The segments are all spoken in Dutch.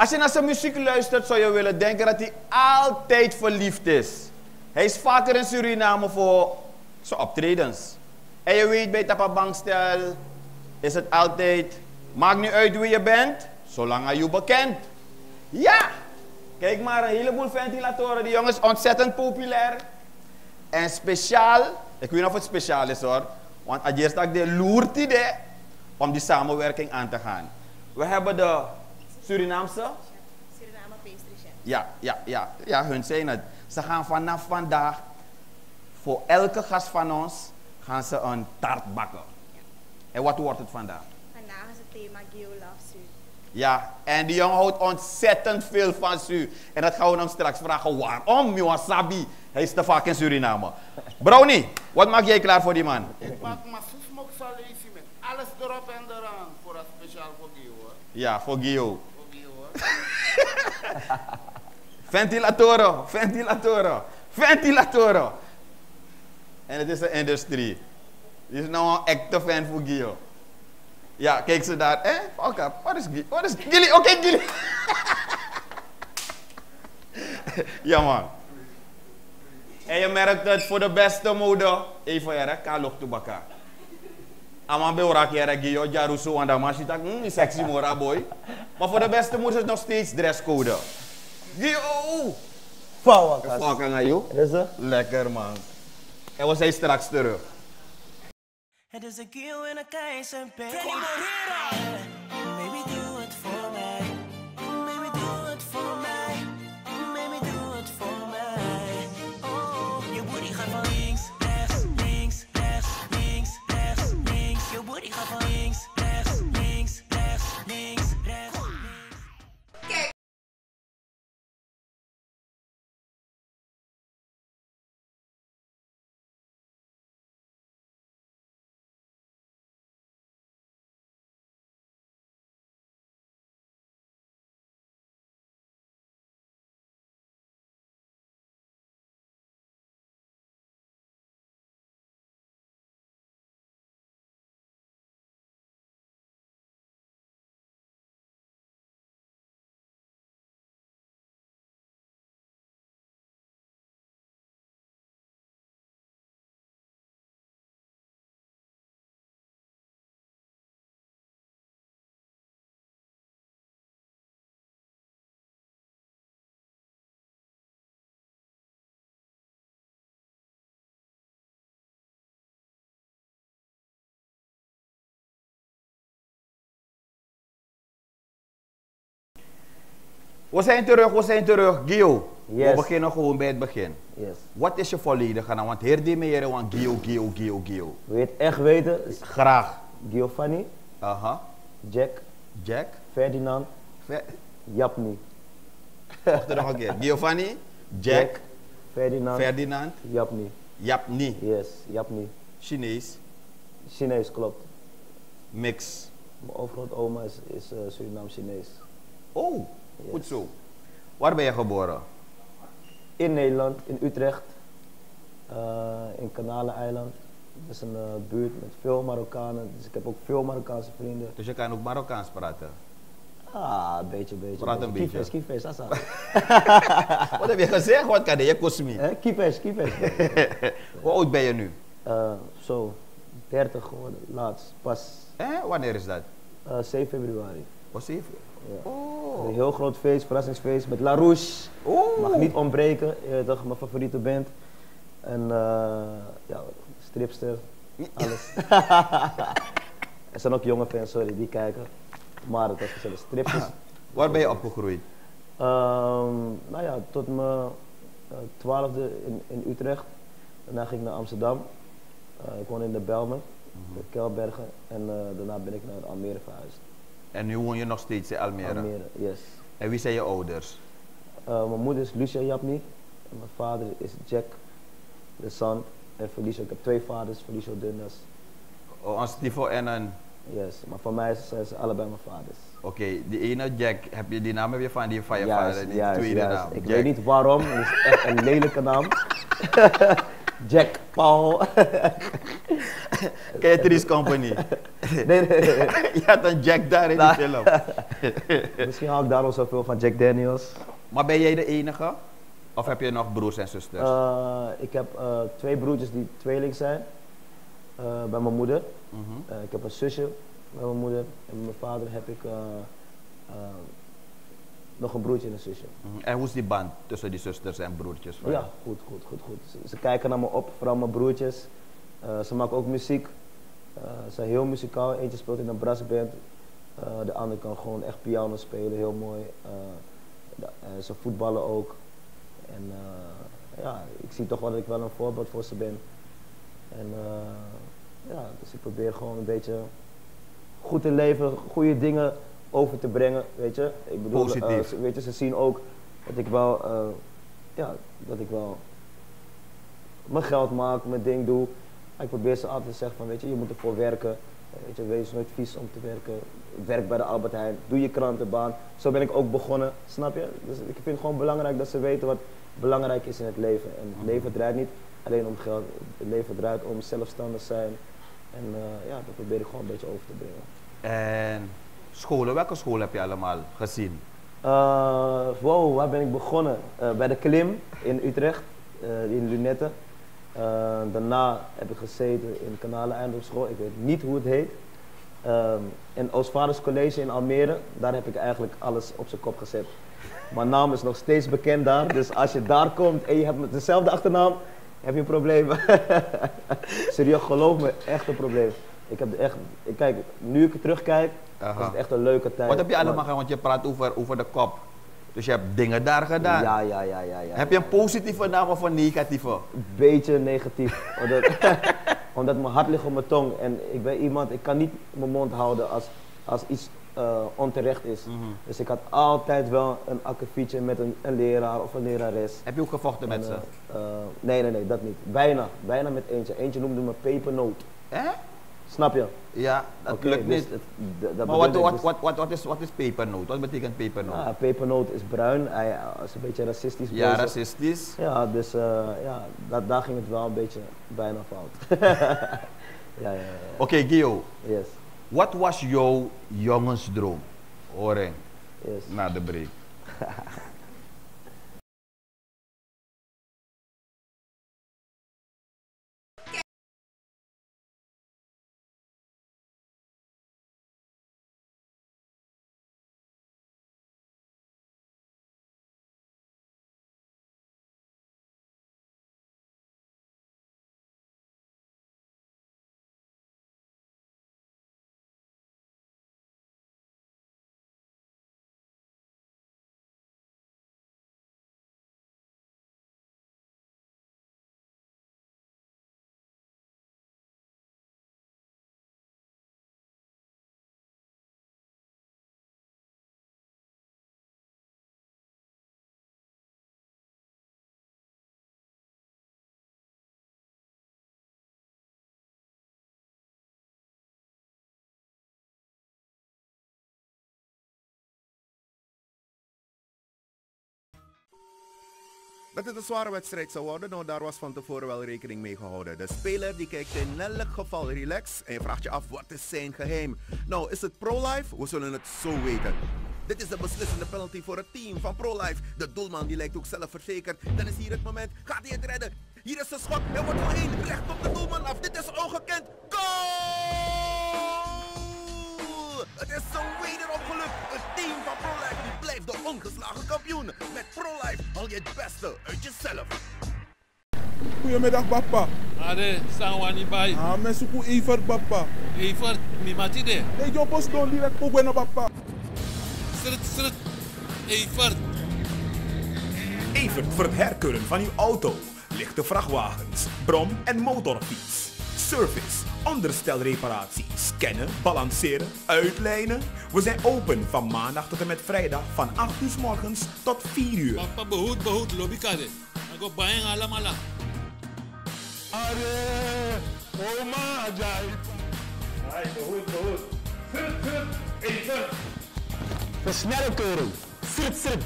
Als je naar zijn muziek luistert, zou je willen denken dat hij altijd verliefd is. Hij is vaker in Suriname voor zijn optredens. En je weet bij Tapa Bankstel is het altijd, maakt niet uit wie je bent, zolang je bekend. Ja! Kijk maar, een heleboel ventilatoren. Die jongen is ontzettend populair. En speciaal, ik weet niet of het speciaal is hoor. Want dat de loert idee om die samenwerking aan te gaan. We hebben de Surinaamse. Suriname pastry chef. Ja, ja, ja, ja, hun zijn het. Ze gaan vanaf vandaag voor elke gast van ons gaan ze een taart bakken. En wat wordt het vandaag? Vandaag is het thema Geo Loves You. Ja, en die jongen houdt ontzettend veel van su. En dat gaan we hem straks vragen. Waarom, mi wasabi? Hij is te vaak in Suriname. Brownie, wat maak jij klaar voor die man? Ik maak massief moxalatie met alles erop en eraan. Voor dat speciaal voor Gio hoor. Ja, voor Gio. Ventilatoren, ventilatoren, ventilatoren. En het is een industrie. Die is nou een echte fan voor Gio. Ja, kijk ze daar. Eh, fuck up. Wat is Gio? Wat is Gilly? Oké, Gilly. ja, man. En je merkt het voor de beste mode. Even kalok tobaka. Aman be orak hier, Gio, Jaruso, en dan je tak, hmm, sexy mora boy. Maar voor de beste het nog steeds dresscode. Gio! Pauw, kas. Fuck aan jou. Rustig. Lekker, man. En we zijn straks terug. Het is een kill en een keizer, baby. Baby, We zijn terug, we zijn terug. Gio, we beginnen gewoon bij het begin. Yes. Wat is je volledige naam? Want heer die meer want Gio, Gio, Gio, Gio. Wil het echt weten? Graag. Giovanni, Aha. Jack, Jack. Ferdinand, Fe- Japni. Wacht nog een keer. Giovanni, Jack, Ferdinand, Ferdinand, Japni. Japni. Yes, Japni. Chinees, Chinees, klopt. mix. Mijn overgrootoma is, is eh, Surinaam-Chinees. Oh. Goed zo. Waar ben je geboren? In Nederland, in Utrecht, eh, in Kanaleneiland. Dat is een eh, buurt met veel Marokkanen, dus ik heb ook veel Marokkaanse vrienden. Dus je kan ook Marokkaans praten. Ah, een beetje, een beetje. Praat een beetje. Kiefes, kiefes, asa. Wat heb je gezegd? Wat kan je? Kosmi. Hè, Kiefes, kiefes. Hoe oud ben je nu? Eh, zo, 30 geworden, laatst, pas Eh, wanneer is dat? eh, 7 februari. Was even. Ja. Oh. Een heel groot feest, verrassingsfeest met La Rouche. Oh. Mag niet ontbreken, je toch, mijn favoriete band. En eh, ja, stripster, alles. er zijn ook jonge fans, sorry, die kijken. Maar het was gezellig. Stripsters. Waar ben je opgegroeid? Ehm, nou ja, tot mijn eh, twaalfde in, in Utrecht. Daarna ging ik naar Amsterdam. Eh, ik woon in de Belmen, de Kelbergen. En daarna ben ik naar Almere verhuisd. En nu woon je nog steeds in Almere. Almere, yes. En wie zijn je ouders? Eh, mijn moeder is Lucia Japni. En mijn vader is Jack, de son. En Felicio, ik heb twee vaders, Felicio Dundas. Oh, een Stivo en een... Yes, maar voor mij zijn ze allebei mijn vaders. Oké, die ene Jack, heb je die naam heb je van die van je Juist, vader? Die juist, tweede juist. naam. Ik Jack. weet niet waarom, het is echt een lelijke naam. Jack Paul. Ken je Three's Company? nee, nee, nee. je had een Jack daar in die film. Misschien hou ik daarom zoveel van Jack Daniels. Maar ben jij de enige? Of heb je nog broers en zusters? Eh, ik heb eh, twee broertjes die tweeling zijn. eh, bij mijn moeder. Mhm. Ik heb een zusje bij mijn moeder. En bij mijn vader heb ik nog een broertje en een zusje. Mhm. En hoe is die band tussen die zusters en broertjes? van? Ja, goed, goed, goed, goed. Ze, ze kijken naar me op, vooral mijn broertjes. Eh, ze maken ook muziek. Eh, ze zijn heel muzikaal. Eentje speelt in een brassband. Eh de ander kan gewoon echt piano spelen, heel mooi. Ze voetballen ook. En ja, ik zie toch wel dat ik wel een voorbeeld voor ze ben. En ja, dus ik probeer gewoon een beetje goed te leven, goede dingen over te brengen, weet je. Ik bedoel, eh, Positief. weet je, ze zien ook dat ik wel, eh, ja, dat ik wel mijn geld maak, mijn ding doe. Maar ik probeer ze altijd te zeggen van, weet je, je moet ervoor werken. Weet je, wees nooit vies om te werken. Werk bij de Albert Heijn, doe je krantenbaan. Zo ben ik ook begonnen, snap je? Dus ik vind het gewoon belangrijk dat ze weten wat belangrijk is in het leven. En het leven draait niet alleen om geld, het leven draait om zelfstandig zijn. En eh, ja, dat probeer ik gewoon een beetje over te brengen. En scholen, welke school heb je allemaal gezien? Eh, wow, waar ben ik begonnen? Eh, bij de Klim in Utrecht, eh, in Lunette. Eh, daarna heb ik gezeten in Kanalen Eindhoven ik weet niet hoe het heet. En Oostvaarders College in Almere, daar heb ik eigenlijk alles op zijn kop gezet. Mijn naam is nog steeds bekend daar, dus als je daar komt en je hebt dezelfde achternaam, heb je een probleem. Serieus, geloof me, echt een probleem. Ik heb echt, kijk, nu ik er terugkijk, Aha. was het echt een leuke tijd. Wat heb je allemaal Maar- gedaan? Want je praat over, over de kop. Dus je hebt dingen daar gedaan. Ja, ja, ja, ja, ja. Heb je een positieve naam of een negatieve? beetje negatief. omdat, omdat mijn hart ligt op mijn tong. En ik ben iemand, ik kan niet mijn mond houden als, als iets eh, onterecht is. Mhm. Dus ik had altijd wel een akkefietje met een, een leraar of een lerares. Heb je ook gevochten met En, ze? eh, eh, nee, nee, nee, dat niet. Bijna. Bijna met eentje. Eentje noemde me pepernoot. Hè? Snap je? Ja, dat lukt dus niet. het- dat maar wat, Dus- wat, wat, wat, is, wat is pepernoot? Wat betekent pepernoot? Ja, pepernoot is bruin. Hij eh, is een beetje racistisch Ja, bezig. racistisch. Ja, dus eh, ja, dat, daar ging het wel een beetje bijna fout. ja, ja, ja. Oké, Gio. Yes, Wat was jouw jongensdroom? Horing, yes. na de break. Dat het een zware wedstrijd zou worden, nou daar was van tevoren wel rekening mee gehouden. De speler die kijkt in elk geval relax en je vraagt je af wat is zijn geheim. Nou, is het pro-life? We zullen het zo weten. Dit is de beslissende penalty voor het team van ProLife. De doelman die lijkt ook zelfverzekerd. Dan is hier het moment. Gaat hij het redden? Hier is de schot. Hij wordt voorheen. Recht op de doelman af. Dit is ongekend. Goal! Het is zo wederom gelukt. Het team van ProLife die blijft de ongeslagen kampioen. Met ProLife haal je het beste uit jezelf. Goedemiddag, papa. Are, sangwani bai. Ah, men suku Evert, papa. Evert, mi mati de. Nee, yo post don direct bueno, papa. Srit, srit. Evert. Evert voor het herkeuren van uw auto, lichte vrachtwagens, brom- en motorfiets. Service, onderstelreparatie, scannen, balanceren, uitlijnen. We zijn open van maandag tot en met vrijdag van 8 uur s morgens tot 4 uur. Papa behoed, behoed, lobby kade. Ako bayang alam ala. Are, oma, ajay. Srit, srit.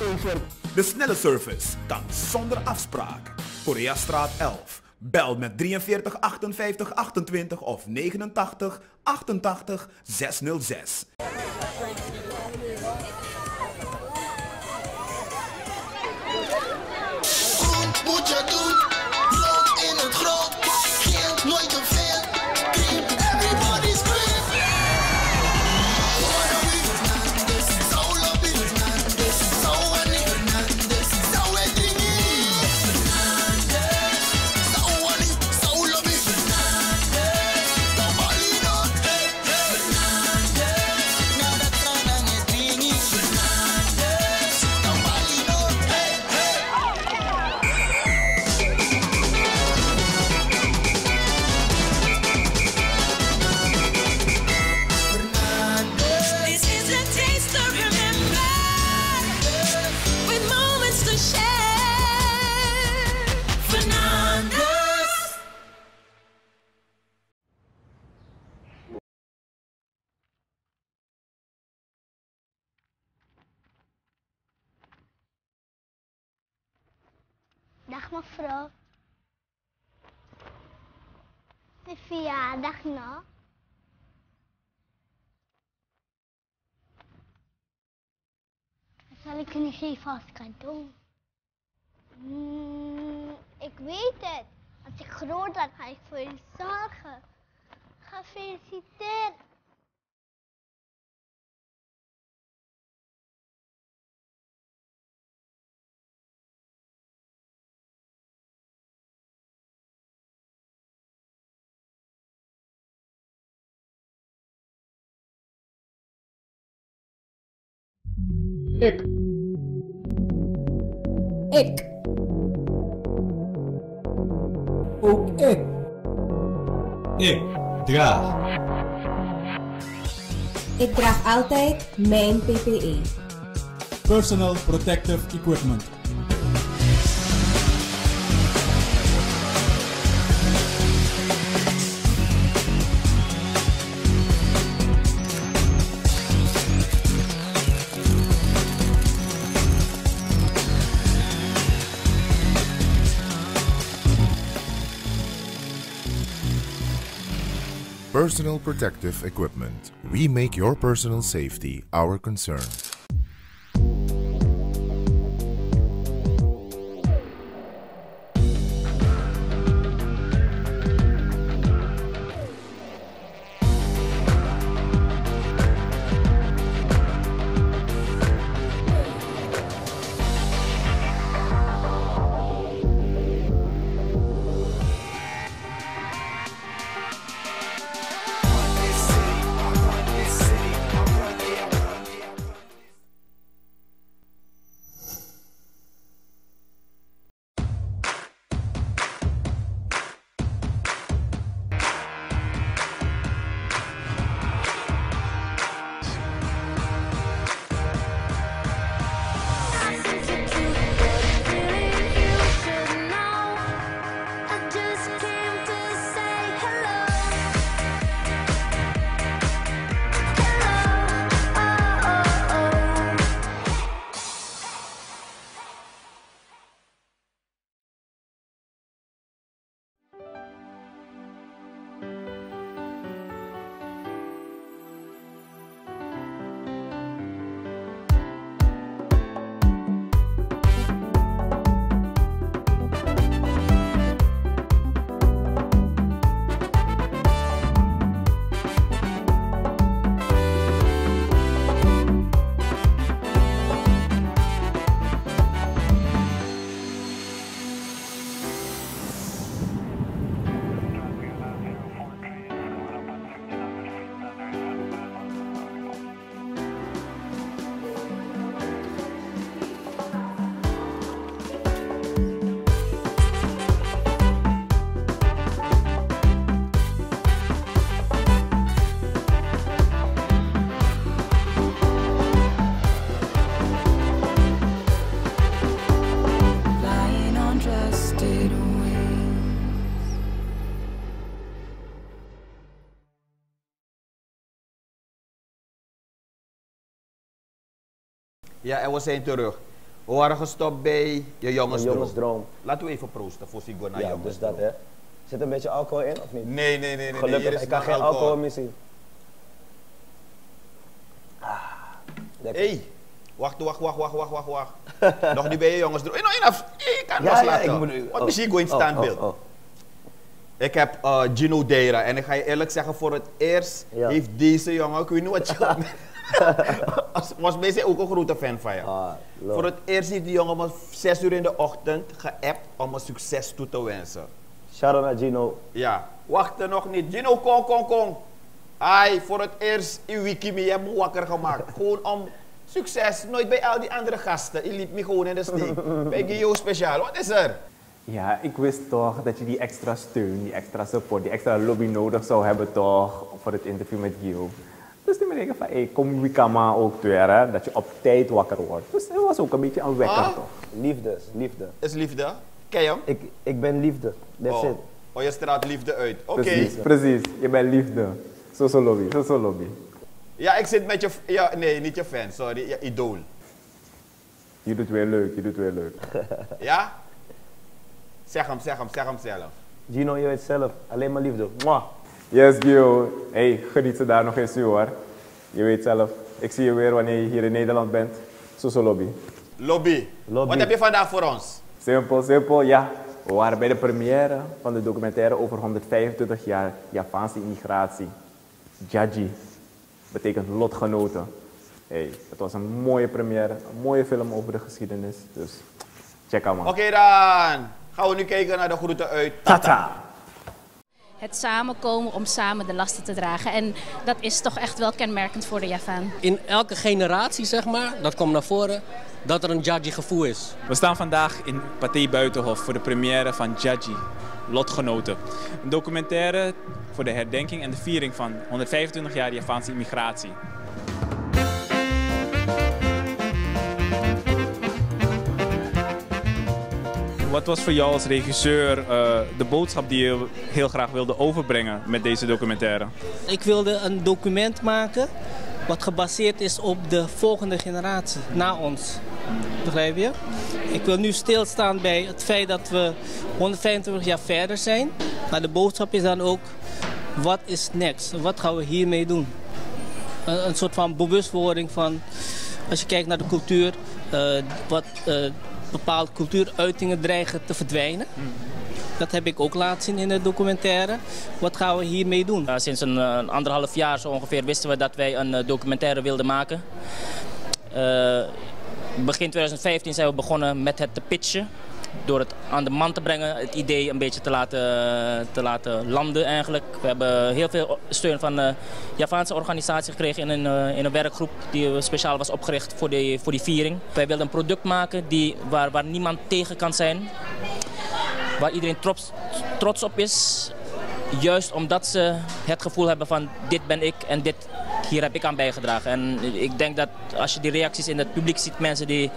Over. De snelle service kan zonder afspraak. Koreastraat 11. Bel met 43 58 28 of 89 88 606. Goed moet je. Dag mevrouw. De verjaardag nog. Wat zal ik jullie geven als cadeau? Hmm, ik weet het. Als ik groot word, ga ik voor je zorgen. Gefeliciteerd. Ik. Ik. Ook ik. Ik draag. Ik draag altijd mijn PPE. Personal Protective Equipment. Personal protective equipment. We make your personal safety our concern. Ja, en we zijn terug. We waren gestopt bij je jongensdroom. jongensdroom. Laten we even proosten voor Sigona Ja, dus dat hè. Zit een beetje alcohol in of niet? Nee, nee, nee. nee, Gelukkig, hier is ik kan geen alcohol, alcohol. meer zien. Ah, lekker. Hey, Wacht, wacht, wacht, wacht, wacht, wacht, wacht. nog niet bij je jongens. Eh, nog enough. Je kan Ja, ja, loslaten. ik moet- Want oh, misschien go in oh, standbeeld. oh, oh. Ik heb eh, Gino Deira en ik ga je eerlijk zeggen, voor het eerst Ja. heeft deze jongen, ik weet niet wat je... Was mij ook een grote fan van je. Ah, voor het eerst heeft die jongen me 6 uur in de ochtend geappt om een succes toe te wensen. Shout out naar Gino. Ja, wacht er nog niet. Gino, kom, kom, kom. Ai, voor het eerst in Wikimi, je hebt me wakker gemaakt. gewoon om succes. Nooit bij al die andere gasten. Je liet me gewoon in de steek. bij Gio speciaal. Wat is er? Ja, ik wist toch dat je die extra steun, die extra support, die extra lobby nodig zou hebben toch voor het interview met Gio. Dus ben ik van, hey, kom Wikama ook weer, hè, dat je op tijd wakker wordt. Dus dat was ook een beetje een wekker Ah. toch. Liefde, liefde. Is liefde? Ken je hem? Ik, ik ben liefde. That's oh. it. Oh, je straalt liefde uit. Oké. Precies, precies. Je bent liefde. Zo zo lobby, zo zo lobby. Ja, ik zit met je... Ja, nee, niet je fan, sorry. Je idool. Je doet weer leuk, je doet weer leuk. Ja? Zeg hem, zeg hem, zeg hem zelf. Gino, je weet zelf. Alleen maar liefde. Mwah. Yes, Gio. Hey, geniet ze daar nog eens toe hoor. Je weet zelf, ik zie je weer wanneer je hier in Nederland bent. Zo zo lobby. Lobby. Wat heb je vandaag voor ons? Simpel, simpel, ja. We waren bij de première van de documentaire over 125 jaar Javaanse immigratie. Jaji betekent lotgenoten. Hey, het was een mooie première, een mooie film over de geschiedenis. Dus check out man. Oké dan. Gaan we nu kijken naar de groeten uit. Tata. Het samenkomen om samen de lasten te dragen. En dat is toch echt wel kenmerkend voor de Javaan. In elke generatie, zeg maar, dat komt naar voren, dat er een Jaji gevoel is. We staan vandaag in Pathé Buitenhof voor de première van Jaji, Lotgenoten. Een documentaire voor de herdenking en de viering van 125 jaar Javaanse immigratie. Wat was voor jou als regisseur eh, de boodschap die je heel graag wilde overbrengen met deze documentaire? Ik wilde een document maken wat gebaseerd is op de volgende generatie na ons. Begrijp je? Ik wil nu stilstaan bij het feit dat we 125 jaar verder zijn. Maar de boodschap is dan ook, wat is next? Wat gaan we hiermee doen? Een, soort van bewustwording van, als je kijkt naar de cultuur, eh, wat eh, bepaalde cultuuruitingen dreigen te verdwijnen. Dat heb ik ook laten zien in de documentaire. Wat gaan we hiermee doen? sinds een, eh, een anderhalf jaar zo ongeveer wisten we dat wij een eh, documentaire wilden maken. Eh, begin 2015 zijn we begonnen met het te pitchen. Door het aan de man te brengen, het idee een beetje te laten, te laten landen eigenlijk. We hebben heel veel steun van de Javaanse organisatie gekregen in een, eh, in een werkgroep die speciaal was opgericht voor die, voor die viering. Wij wilden een product maken die, waar, waar niemand tegen kan zijn. Waar iedereen trots, trots op is. Juist omdat ze het gevoel hebben van dit ben ik en dit, hier heb ik aan bijgedragen. En ik denk dat als je die reacties in het publiek ziet, mensen die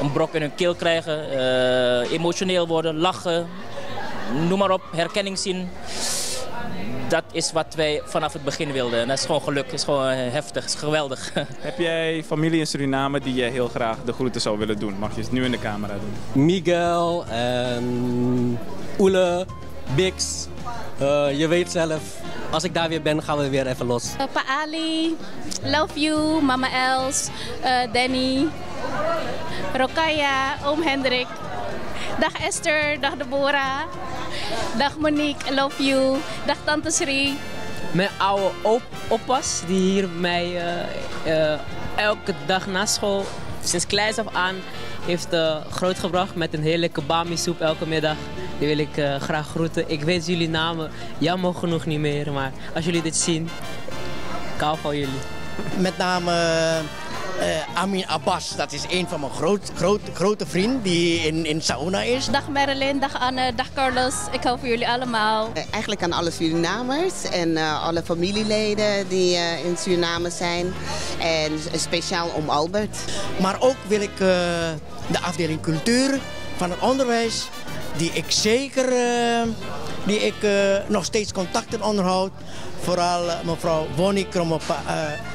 een brok in hun keel krijgen, eh, emotioneel worden, lachen, noem maar op, herkenning zien. Dat is wat wij vanaf het begin wilden. En dat is gewoon geluk, dat is gewoon eh, heftig, dat is geweldig. Heb jij familie in Suriname die je heel graag de groeten zou willen doen? Mag je het nu in de camera doen? Miguel en Oele, Bix. Eh, je weet zelf, als ik daar weer ben, gaan we weer even los. Uh, pa Ali, love you, mama Els, uh, Danny, Rokaya, oom Hendrik. Dag Esther, dag Deborah. Dag Monique, love you. Dag tante Sri. Mijn oude op oppas, die hier mij eh, eh, elke dag na school, sinds kleins af aan, heeft eh, grootgebracht met een hele kebami soep elke middag. Die wil ik eh, graag groeten. Ik weet jullie namen jammer genoeg niet meer, maar als jullie dit zien, hou van jullie. Met name eh, Amin Abbas, dat is een van mijn groot, groot, grote vrienden die in, in Sauna is. Dag Marilyn, dag Anne, dag Carlos. Ik hou van jullie allemaal. Eh, Eigenlijk aan alle Surinamers en eh, alle familieleden die eh, in Suriname zijn. En speciaal om Albert. Maar ook wil ik eh, de afdeling cultuur van het onderwijs, die ik zeker, eh, die ik eh, nog steeds contacten onderhoud. Vooral mevrouw Woni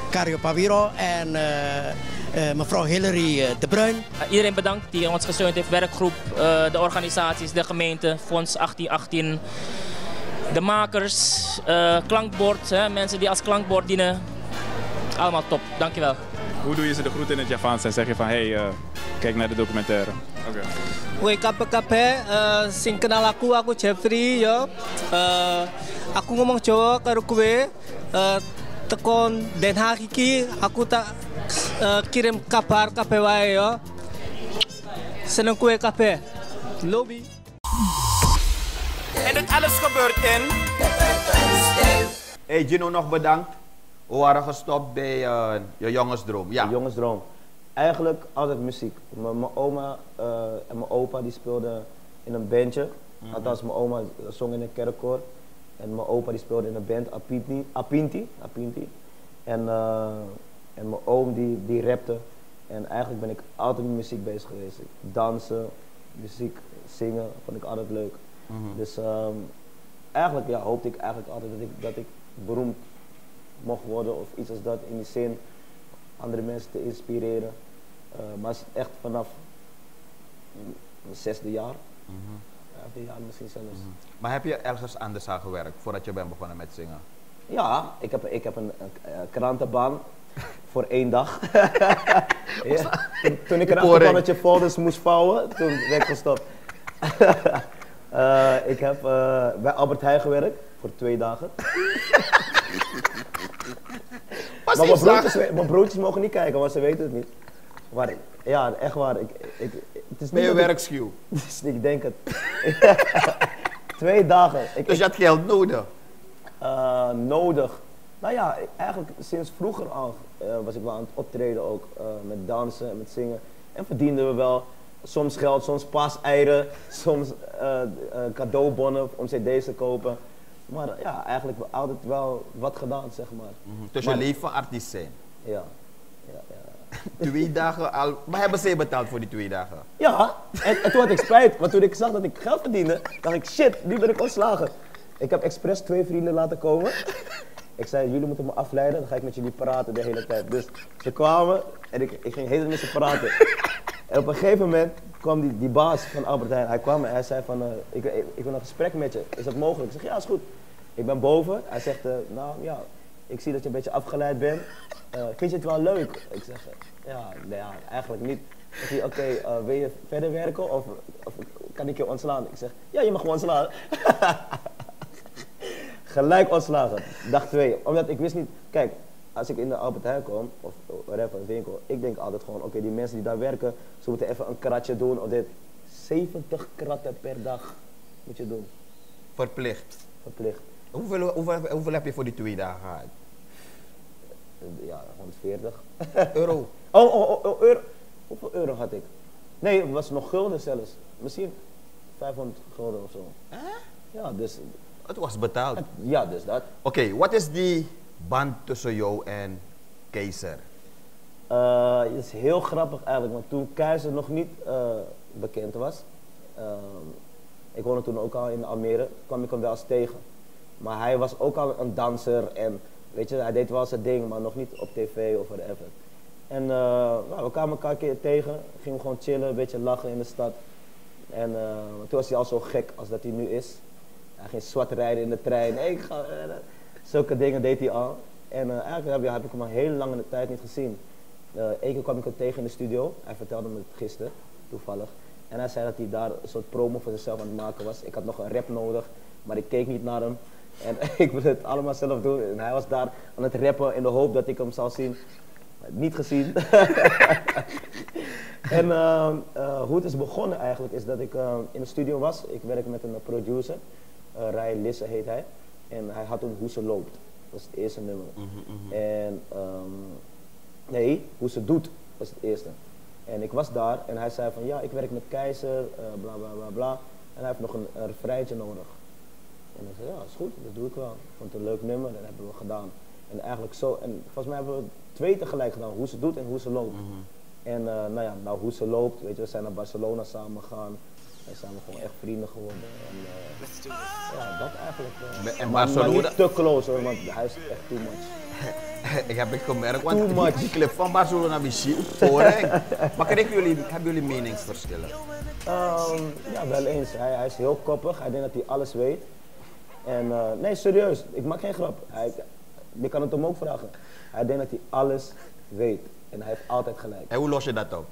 Cario Paviro en eh, eh, mevrouw Hillary eh, de Bruin. Iedereen bedankt die ons gesteund heeft. Werkgroep, uh, de organisaties, de gemeente, Fonds 1818. De makers, uh, klankbord, hè, mensen die als klankbord dienen. Allemaal top, dankjewel. Hoe doe je ze de groet in het Javaans en zeg je van hé, hey, eh, kijk naar de documentaire? Oké. Hoi kape-kape, uh, sing kenal aku, aku Jeffrey yo. Uh, aku ngomong Jawa karo kowe. Uh, tekon Den Haag iki aku tak uh, kirim kabar kabeh wae yo. Seneng kabeh. Lobby. En dit alles gebeurt in. Hey Gino, nog bedankt. We waren gestopt bij eh, je jongensdroom. Ja. De jongensdroom. Eigenlijk altijd muziek. Mijn oma eh, en mijn opa die speelden in een bandje. Mhm. Althans, mijn oma zong in een kerkkoor. En mijn opa die speelde in een band, Apinti. Apinti, Apinti. En, eh, en mijn oom die, die rapte. En eigenlijk ben ik altijd met muziek bezig geweest. Dansen, muziek, zingen, vond ik altijd leuk. Mhm. Dus ehm, eigenlijk ja, hoopte ik eigenlijk altijd dat ik, dat ik beroemd mocht worden of iets als dat in die zin. Andere mensen te inspireren. Eh, maar het is echt vanaf mijn zesde jaar. Vijfde misschien zelfs. Mhm. Maar heb je ergens anders aan gewerkt voordat je bent begonnen met zingen? Ja, ik heb, ik heb een, een, eh, krantenbaan voor één dag. ja. toen, toen ik erachter Koring. kwam dat je folders moest vouwen, toen werd ik gestopt. Eh, ik heb eh, bij Albert Heijn gewerkt voor twee dagen. maar mijn broertjes, mijn broertjes mogen niet kijken, want ze weten het niet. Maar ja, echt waar. Ik, ik, het is Ben je dat ik- werkschuw? Dus ik denk het. twee dagen. Ik, Dus je had geld nodig? eh, nodig. Nou ja, eigenlijk sinds vroeger al eh, was ik wel aan het optreden ook. eh, met dansen en met zingen. En verdienden we wel soms geld, soms paaseieren, soms cadeaubonnen om cd's te kopen. Maar ja, eigenlijk altijd wel wat gedaan, zeg maar. Dus je Maar- van artiest zijn? Ja. ja, ja. Twee dagen al. Maar hebben ze betaald voor die twee dagen? Ja, en, en toen had ik spijt. Want toen ik zag dat ik geld verdiende, dacht ik, shit, nu ben ik ontslagen. Ik heb expres twee vrienden laten komen. Ik zei, jullie moeten me afleiden, dan ga ik met jullie praten de hele tijd. Dus ze kwamen en ik, ik ging heel met ze praten. En op een gegeven moment kwam die, die baas van Albert Heijn, hij kwam en hij zei van, eh, ik, ik, ik wil een gesprek met je, is dat mogelijk? Ik zeg, ja, is goed. Ik ben boven, hij zegt, eh, nou ja, ik zie dat je een beetje afgeleid bent. Eh, vind je het wel leuk? Ik zeg, ja, nee, ja eigenlijk niet. Zegt hij, oké, eh, wil je verder werken of, of kan ik je ontslaan? Ik zeg, ja, je mag me ontslaan. Gelijk ontslagen, dag twee. Omdat ik wist niet, kijk, als ik in de Albert Heijn kom, of whatever, een winkel, ik denk altijd gewoon, oké, die mensen die daar werken, ze moeten even een kratje doen of dit. 70 kratten per dag moet je doen, Verplicht. verplicht. Hoeveel, hoeveel, hoeveel heb je voor die twee dagen gehad? Eh, Ja, 140. Euro. Oh, oh, oh, oh, euro. Hoeveel euro had ik? Nee, het was nog gulden zelfs. Misschien 500 gulden of zo. Ja, dus... Het was betaald? Ja, dus dat. Oké, wat is die band tussen jou en Keizer? Eh, het is heel grappig eigenlijk, want toen Keizer nog niet eh, bekend was, ehm, ik woonde toen ook al in Almere, kwam ik hem wel eens tegen. Maar hij was ook al een danser en weet je, hij deed wel zijn ding, maar nog niet op tv of whatever. En eh, nou, we kwamen elkaar een keer tegen, gingen gewoon chillen, een beetje lachen in de stad. En eh, toen was hij al zo gek als dat hij nu is. Hij ging zwart rijden in de trein. Ik ga, zulke dingen deed hij al. En eh, eigenlijk heb, heb ik hem al heel lang in de tijd niet gezien. Eén keer kwam ik hem tegen in de studio. Hij vertelde me het gisteren, toevallig. En hij zei dat hij daar een soort promo voor zichzelf aan het maken was. Ik had nog een rap nodig, maar ik keek niet naar hem. En ik wilde het allemaal zelf doen. En hij was daar aan het rappen in de hoop dat ik hem zou zien. Niet gezien. en ehm, eh, hoe het is begonnen eigenlijk is dat ik ehm, in de studio was. Ik werk met een producer. Uh, Rai Lisse heet hij. En hij had toen Hoe ze loopt. Dat is het eerste nummer. En ehm, nee, Hoe ze doet was het eerste. En ik was daar en hij zei van ja, ik werk met Keizer, eh, bla bla bla bla. En hij heeft nog een, een refreintje nodig. En ik zei ja, is goed, dat doe ik wel. Ik vond het een leuk nummer, dat hebben we gedaan. En eigenlijk zo, en volgens mij hebben we twee tegelijk gedaan, hoe ze doet en hoe ze loopt. En eh, nou ja, nou hoe ze loopt, weet je, we zijn naar Barcelona samen gegaan. En zijn we gewoon echt vrienden geworden. En, eh, ja, dat eigenlijk. eh. En Maar- maar Barcelona- niet te close hoor, want hij is echt too much. ik heb het gemerkt, want Too die, much. die clip van Barcelona Koreng. maar kregen jullie, hebben jullie meningsverschillen? Ehm, ja, wel eens. Hij, hij is heel koppig. Hij denkt dat hij alles weet. En eh, nee, serieus. Ik maak geen grap. Hij, je kan het hem ook vragen. Hij denkt dat hij alles weet. En hij heeft altijd gelijk. En hoe los je dat op?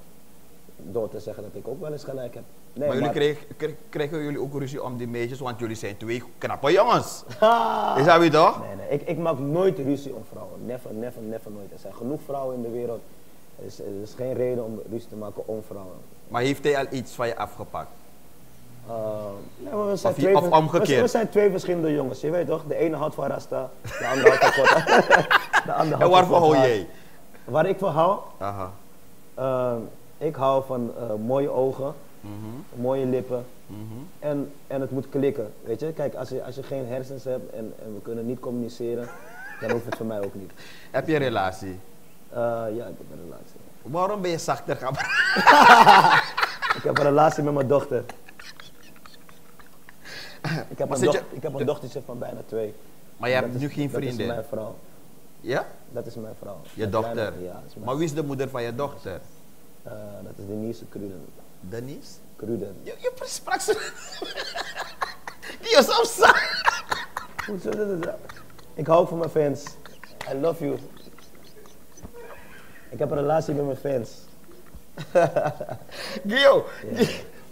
Door te zeggen dat ik ook wel eens gelijk heb. Nee, maar jullie Kregen, kre- kregen jullie ook ruzie om die meisjes, want jullie zijn twee knappe jongens. Is dat wie toch? Nee, nee, ik, ik maak nooit ruzie om vrouwen. Never, never, never nooit. Er zijn genoeg vrouwen in de wereld. Er is, er is geen reden om ruzie te maken om vrouwen. Maar heeft hij al iets van je afgepakt? Uh, nee, maar we zijn Of twee, of omgekeerd. We, zijn twee verschillende jongens. Je weet toch? De ene houdt van Rasta, de andere houdt van de andere En waarvoor hou jij? Waar ik van hou? Aha. Uh, ik hou van uh, mooie ogen, Mhm. mooie lippen Mhm. en, en het moet klikken. Weet je? Kijk, als je, als je geen hersens hebt en, en we kunnen niet communiceren, dan hoeft het voor mij ook niet. Heb je een relatie? Ja, ik heb een relatie. Waarom ben je zachter gaan Ik heb een relatie met mijn dochter. Ik heb, een, je- ik heb een dochtertje van bijna twee. Maar je En hebt dat nu geen Dat vriendin? is mijn vrouw. Ja? Dat is mijn vrouw. Je dochter? ja, dat mijn Maar wie is de moeder van je dochter? Eh, dat is Denise Kruden. Denise? Kruden. Je, je sprak zo... Dat. Ik hou van mijn fans. I love you. Ik heb een relatie met mijn fans. Gio!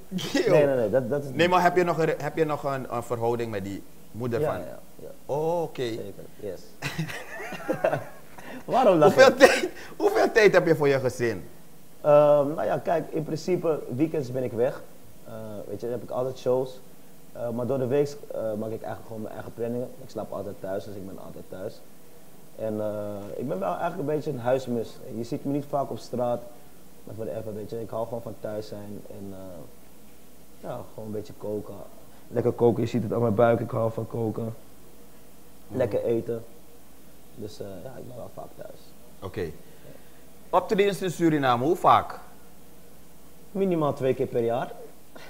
Nee, nee, nee, dat, dat is Nee, maar heb je nog, een, heb je nog een, een verhouding met die moeder Ja, van... ja, ja. Oh, oké. Zeker, yes. Waarom lach je? Hoeveel tijd, hoeveel tijd heb je voor je gezin? Ehm, nou ja, kijk, in principe, weekends ben ik weg. Eh, weet je, dan heb ik altijd shows. Eh, maar door de week eh, maak ik eigenlijk gewoon mijn eigen planningen. Ik slaap altijd thuis, dus ik ben altijd thuis. En ik ben wel eigenlijk een beetje een huismus. Je ziet me niet vaak op straat. Maar whatever, weet je. Ik hou gewoon van thuis zijn. En ja, gewoon een beetje koken. Lekker koken, je ziet het aan mijn buik. Ik hou van koken. Lekker eten. Dus eh, ja, ik ben wel vaak thuis. Oké. Optredens in Suriname, hoe vaak? Minimaal twee keer per jaar.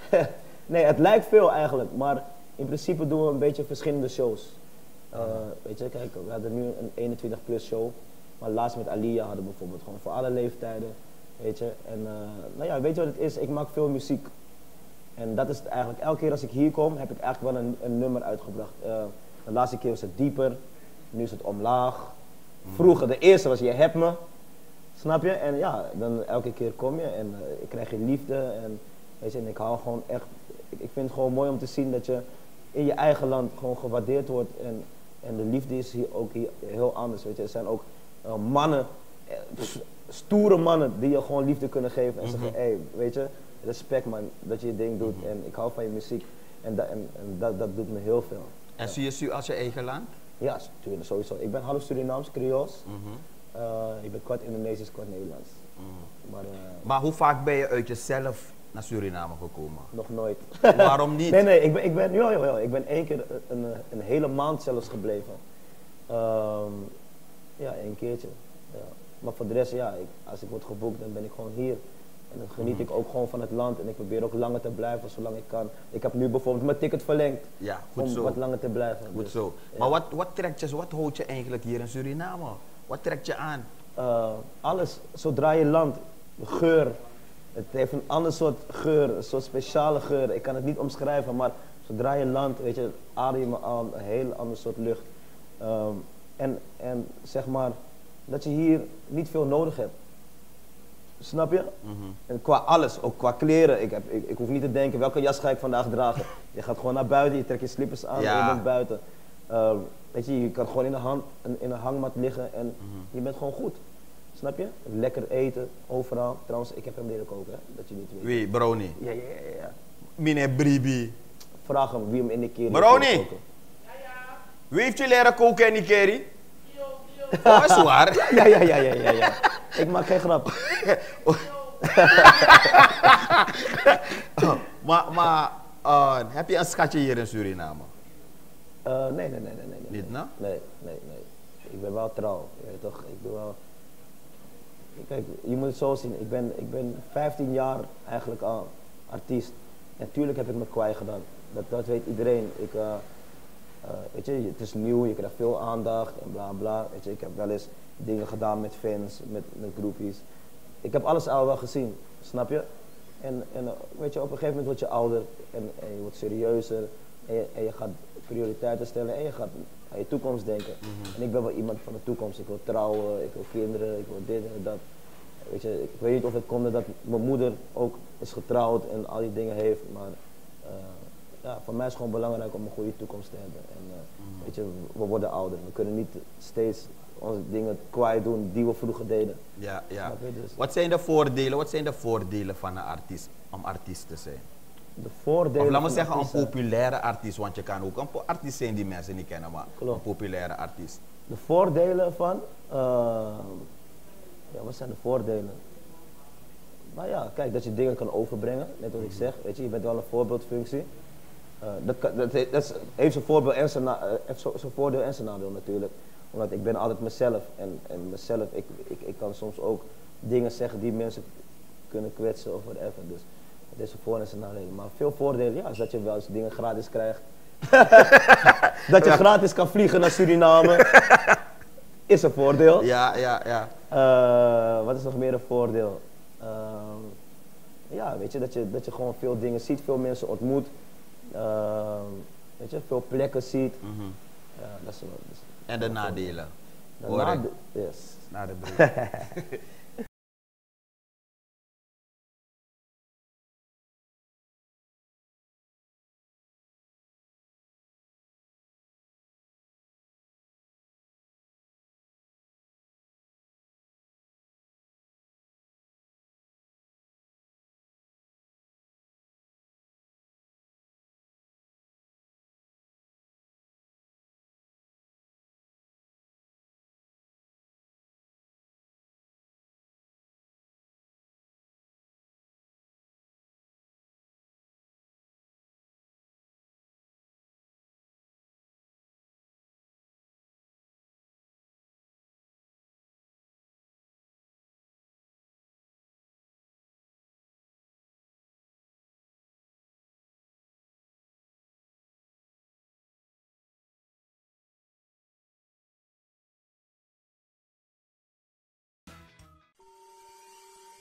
nee, het lijkt veel eigenlijk, maar in principe doen we een beetje verschillende shows. Eh, weet je, kijk, we hadden nu een 21 plus show, maar laatst met Alia hadden we bijvoorbeeld gewoon voor alle leeftijden, weet je. En eh, nou ja, weet je wat het is? Ik maak veel muziek. En dat is het eigenlijk. Elke keer als ik hier kom, heb ik eigenlijk wel een, een nummer uitgebracht. Eh, de laatste keer was het dieper, nu is het omlaag. Vroeger, de eerste was Je hebt me. Snap je? En ja, dan elke keer kom je en eh, ik krijg je liefde. En, weet je, en ik hou gewoon echt. Ik, ik vind het gewoon mooi om te zien dat je in je eigen land gewoon gewaardeerd wordt. En, en de liefde is hier ook hier heel anders. Weet je. Er zijn ook eh, mannen, stoere mannen, die je gewoon liefde kunnen geven. En zeggen: Mhm. hé, hey, weet je, respect man, dat je je ding doet. En ik hou van je muziek. En, da- en, en dat, dat doet me heel veel. En zie je Su als je eigen land? Ja, natuurlijk, sowieso. Ik ben half Surinaams, Creools. Mhm. Eh, ik ben kwart Indonesisch, kwart Nederlands. Maar, eh, Maar hoe vaak ben je uit jezelf naar Suriname gekomen? nog nooit. Waarom niet? Nee, nee, ik ben, ik ben, joh, joh, joh, ik ben één keer een, een, een hele maand zelfs gebleven. Ehm, ja, één keertje. Ja. Maar voor de rest, ja, ik, als ik word geboekt, dan ben ik gewoon hier. En dan geniet ik ook gewoon van het land en ik probeer ook langer te blijven zolang ik kan. Ik heb nu bijvoorbeeld mijn ticket verlengd Ja, goed om zo. wat langer te blijven. Goed Dus, zo. ja. Maar wat, wat trekt je, wat houdt je eigenlijk hier in Suriname? Wat trekt je aan? Eh, alles, zodra je landt, de geur. Het heeft een ander soort geur, een soort speciale geur. Ik kan het niet omschrijven, maar zodra je landt, weet je, adem je me aan een heel ander soort lucht. Ehm, en, en zeg maar, dat je hier niet veel nodig hebt. Snap je? En qua alles, ook qua kleren. Ik, heb, ik, ik hoef niet te denken, welke jas ga ik vandaag dragen? Je gaat gewoon naar buiten, je trekt je slippers aan en Ja. je bent buiten. Ehm, weet je, je kan gewoon in een, hand, in, in een hangmat liggen en je bent gewoon goed. Snap je? Lekker eten, overal. Trouwens, ik heb hem leren koken, hè? dat je niet weet. Wie? Brownie? Ja, ja, ja. ja. Meneer Bribi. Vraag hem wie hem in de keer heeft Brownie? leren koken. Wie heeft je leren koken in die kerry? Oh, is waar? Ja, ja, ja, ja, ja, ja. Ik maak geen grap. maar maar eh, heb je een schatje hier in Suriname? Eh, nee, nee, nee, nee, nee. nee. Niet, nou? Nee, nee, nee. Ik ben wel trouw. Je weet toch, ik doe wel... Kijk, je moet het zo zien. Ik ben, ik ben 15 jaar eigenlijk al artiest. Natuurlijk heb ik met kwaai gedaan. Dat, dat weet iedereen. Ik, eh, eh, weet je, het is nieuw, je krijgt veel aandacht en bla bla. Weet je, ik heb wel eens dingen gedaan met fans, met, met groepjes. Ik heb alles al wel gezien, snap je? En, en eh, weet je, op een gegeven moment word je ouder en, en je wordt serieuzer. En je, en je gaat prioriteiten stellen en je gaat aan je toekomst denken. En ik ben wel iemand van de toekomst. Ik wil trouwen, ik wil kinderen, ik wil dit en dat. weet je, ik weet niet of het komt dat mijn moeder ook is getrouwd en al die dingen heeft, maar eh, ja, voor mij is het gewoon belangrijk om een goede toekomst te hebben. En eh, weet je, we worden ouder. We kunnen niet steeds onze dingen kwijt doen die we vroeger deden. Ja, ja. Dus Wat zijn de voordelen, wat zijn de voordelen van een artiest, om artiest te zijn? de voordelen Of laat me van zeggen, een populaire artiest, want je kan ook een artiest zijn die mensen niet kennen, maar Klopt. een populaire artiest. De voordelen van, eh, ja, wat zijn de voordelen? Nou ja, kijk, dat je dingen kan overbrengen, net wat ik zeg. Weet je, je bent wel een voorbeeldfunctie. Eh, dat, dat, heeft zijn voordeel en zijn, na- eh, zijn voordeel en zijn nadeel natuurlijk. Omdat ik ben altijd mezelf en, en mezelf, ik, ik, ik kan soms ook dingen zeggen die mensen kunnen kwetsen of whatever. Dus het is een voordeel en zijn nadeel. Maar veel voordelen, ja, is dat je wel eens dingen gratis krijgt. dat je gratis kan vliegen naar Suriname. is een voordeel. Ja, ja, ja. Eh, wat is nog meer een voordeel? Ehm, ja, weet je dat, je, dat je gewoon veel dingen ziet, veel mensen ontmoet. Weet je, veel plekken ziet. Ja, dat is wel. dat is- Mhm. En de nadelen. De Hoor ik. nade- yes. De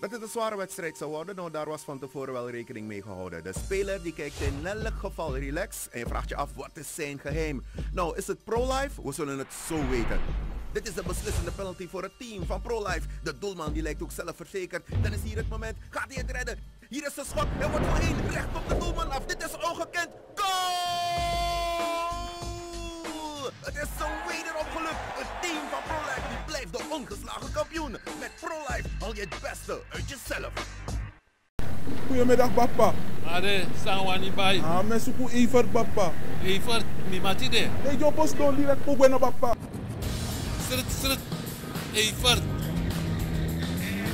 Dat het een zware wedstrijd zou worden, nou daar was van tevoren wel rekening mee gehouden. De speler die kijkt in elk geval relax en je vraagt je af wat is zijn geheim. Nou, is het pro-life? We zullen het zo weten. Dit is de beslissende penalty voor het team van ProLife. De doelman die lijkt ook zelfverzekerd. Dan is hier het moment. Gaat hij het redden? Hier is de schot. Hij wordt voorheen. Recht op de doelman af. Dit is ongekend. Goal! Het is zo wederom gelukt. Het team van ProLife die blijft de ongeslagen kampioen. Met ProLife haal je het beste uit jezelf. Goedemiddag, papa. Are, sangwani bai. Ah, Evert, papa. Evert, mi mati de. Nee, yo bos don direct po bueno, papa. Srit, srit. Evert.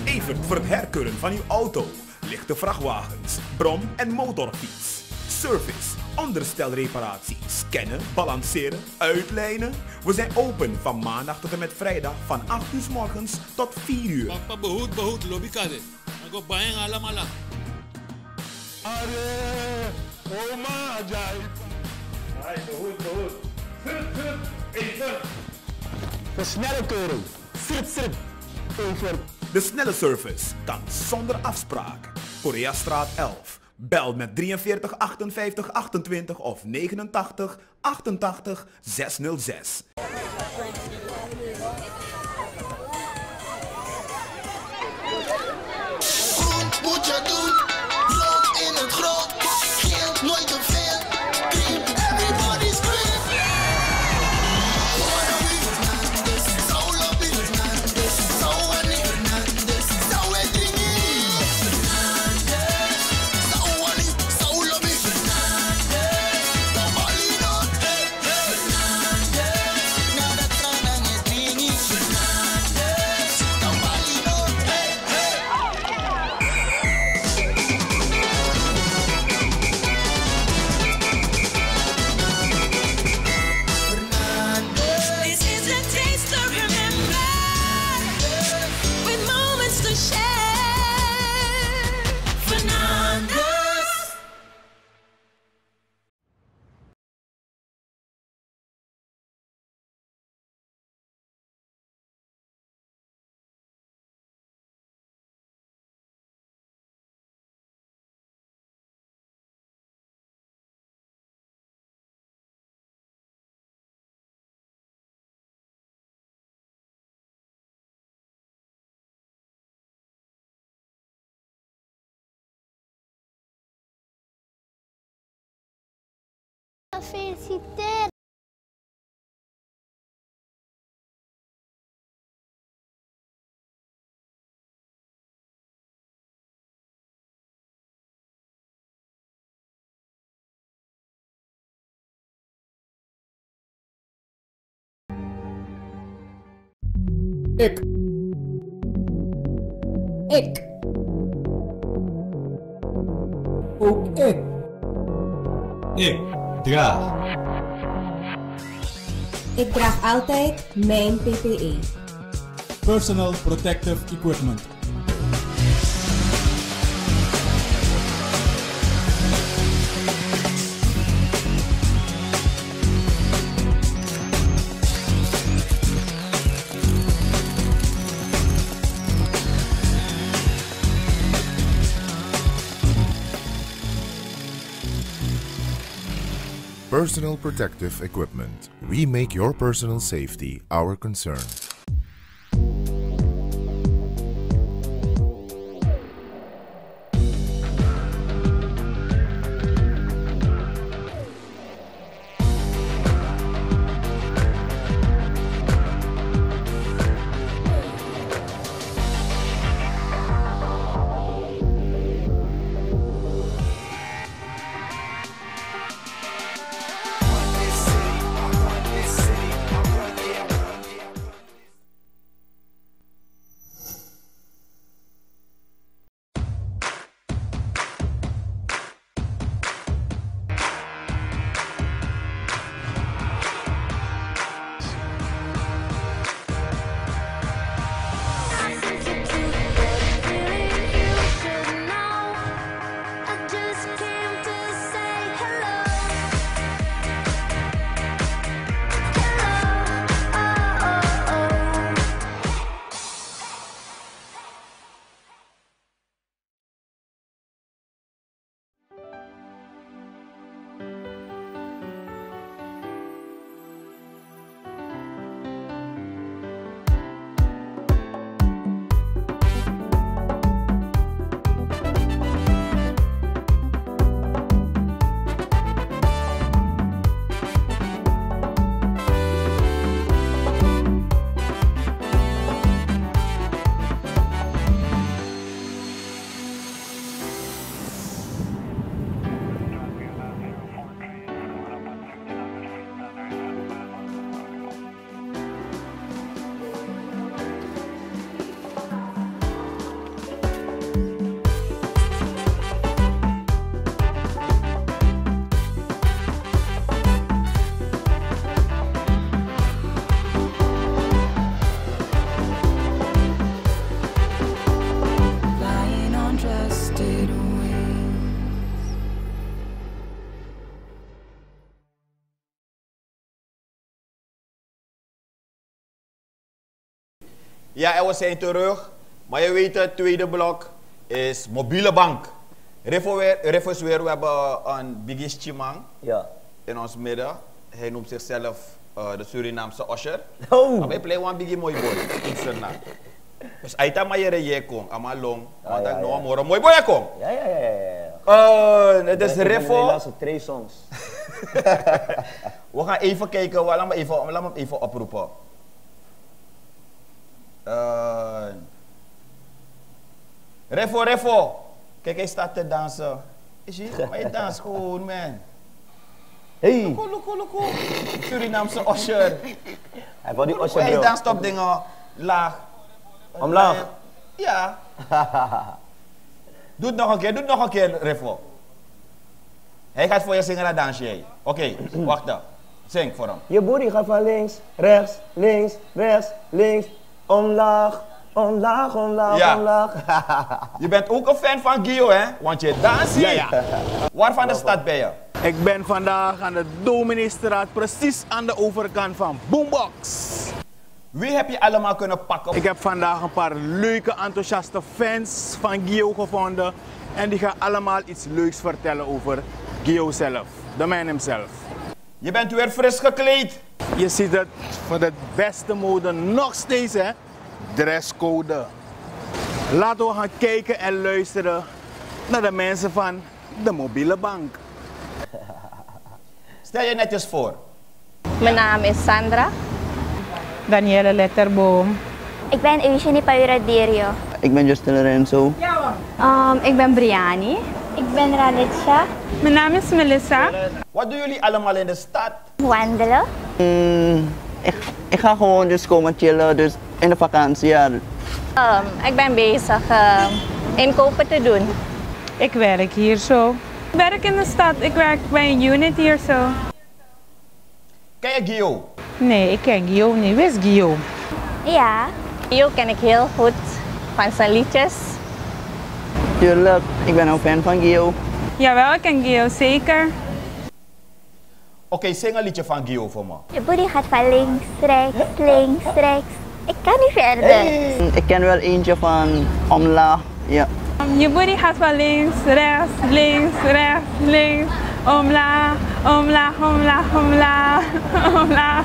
Evert voor het herkeuren van uw auto, lichte vrachtwagens, brom- en motorfiets. Service, onderstelreparatie, scannen, balanceren, uitlijnen. We zijn open van maandag tot en met vrijdag van 8 uur s morgens tot 4 uur. Papa behoed, behoed, lobby kade. Ako bayang alamala. Are, oma ajaib. Ay, behoed, behoed. Srit, srit. Evert. Versnelle keuring. Srit, srit. Evert. De snelle service kan zonder afspraak. Koreastraat 11. Bel met 43 58 28 of 89 88 606. Groen moet je Gefeliciteerd. Ik. Ik. Ook ik. Ik draag. Ik draag altijd mijn. PPE. Personal Protective Equipment. Personal protective equipment. We make your personal safety our concern. Ja, we zijn terug. Maar je weet, het tweede blok is mobiele bank. Refo weer, is we hebben een Bigis Chimang Ja. in ons midden. Hij noemt zichzelf eh, de Surinaamse Osher. Oh. Maar wij play one Biggie mooi boy in Suriname. Dus hij ta maar je je kom, ama long, want ja, hij ja. nog een mooi boy kom. Ja, ja, ja. Uh, het is Ik Refo. Nederlands op twee songs. We gaan even kijken, laat me even, laat me even oproepen. Eh, refo, Refo. Kijk, hij staat te dansen. Is hij? Maar je danst gewoon, man. Hey. Loco, loco, loco. Surinaamse Osher. Hij wou die Osher Hij danst op dingen laag. Omlaag. Ja. Doe het nog een keer, doe het nog een keer, Refo. Hij gaat voor je zingen dansje. jij. Oké, wacht dan. Zing voor hem. Je booty gaat van links, rechts, links, rechts, links, omlaag, omlaag, omlaag, Ja. omlaag. Je bent ook een fan van Gio, hè? Want je danst hier. Ja, ja. Waar van de stad ben je? Ik ben vandaag aan de Domineestraat, precies aan de overkant van Boombox. Wie heb je allemaal kunnen pakken? Ik heb vandaag een paar leuke, enthousiaste fans van Gio gevonden. En die gaan allemaal iets leuks vertellen over Gio zelf, de man himself. Je bent weer fris gekleed. Je ziet het voor de beste mode nog steeds, hè? Dresscode. Laten we gaan kijken en luisteren naar de mensen van de mobiele bank. Stel je netjes voor. Mijn naam is Sandra. Danielle Letterboom. Ik ben Eugenie Pauraderio. Ik ben Justin Lorenzo. Um, ik ben Briani. Ik ben Raditja. Mijn naam is Melissa. Wat doen jullie allemaal in de stad? Wandelen. Mm, ik, ik ga gewoon dus komen chillen, dus in de vakantie, ja. Um, ik ben bezig uh, inkopen te doen. Ik werk hier zo. Ik werk in de stad. Ik werk bij een unit hier zo. Ken je Gio? Nee, ik ken Gio niet. Wie is Gio? Ja, Gio ken ik heel goed van zijn liedjes. Tuurlijk, ik ben ook fan van Gio. Jawel, ik ken Gio zeker. Oké, zing een liedje van Gio voor me. Je booty gaat van links, rechts, links, rechts. Ik kan niet verder. Ik ken wel eentje van Omlaag, ja. Je booty gaat van links, rechts, links, rechts, links. Omlaag, omlaag, omlaag, omlaag, omlaag.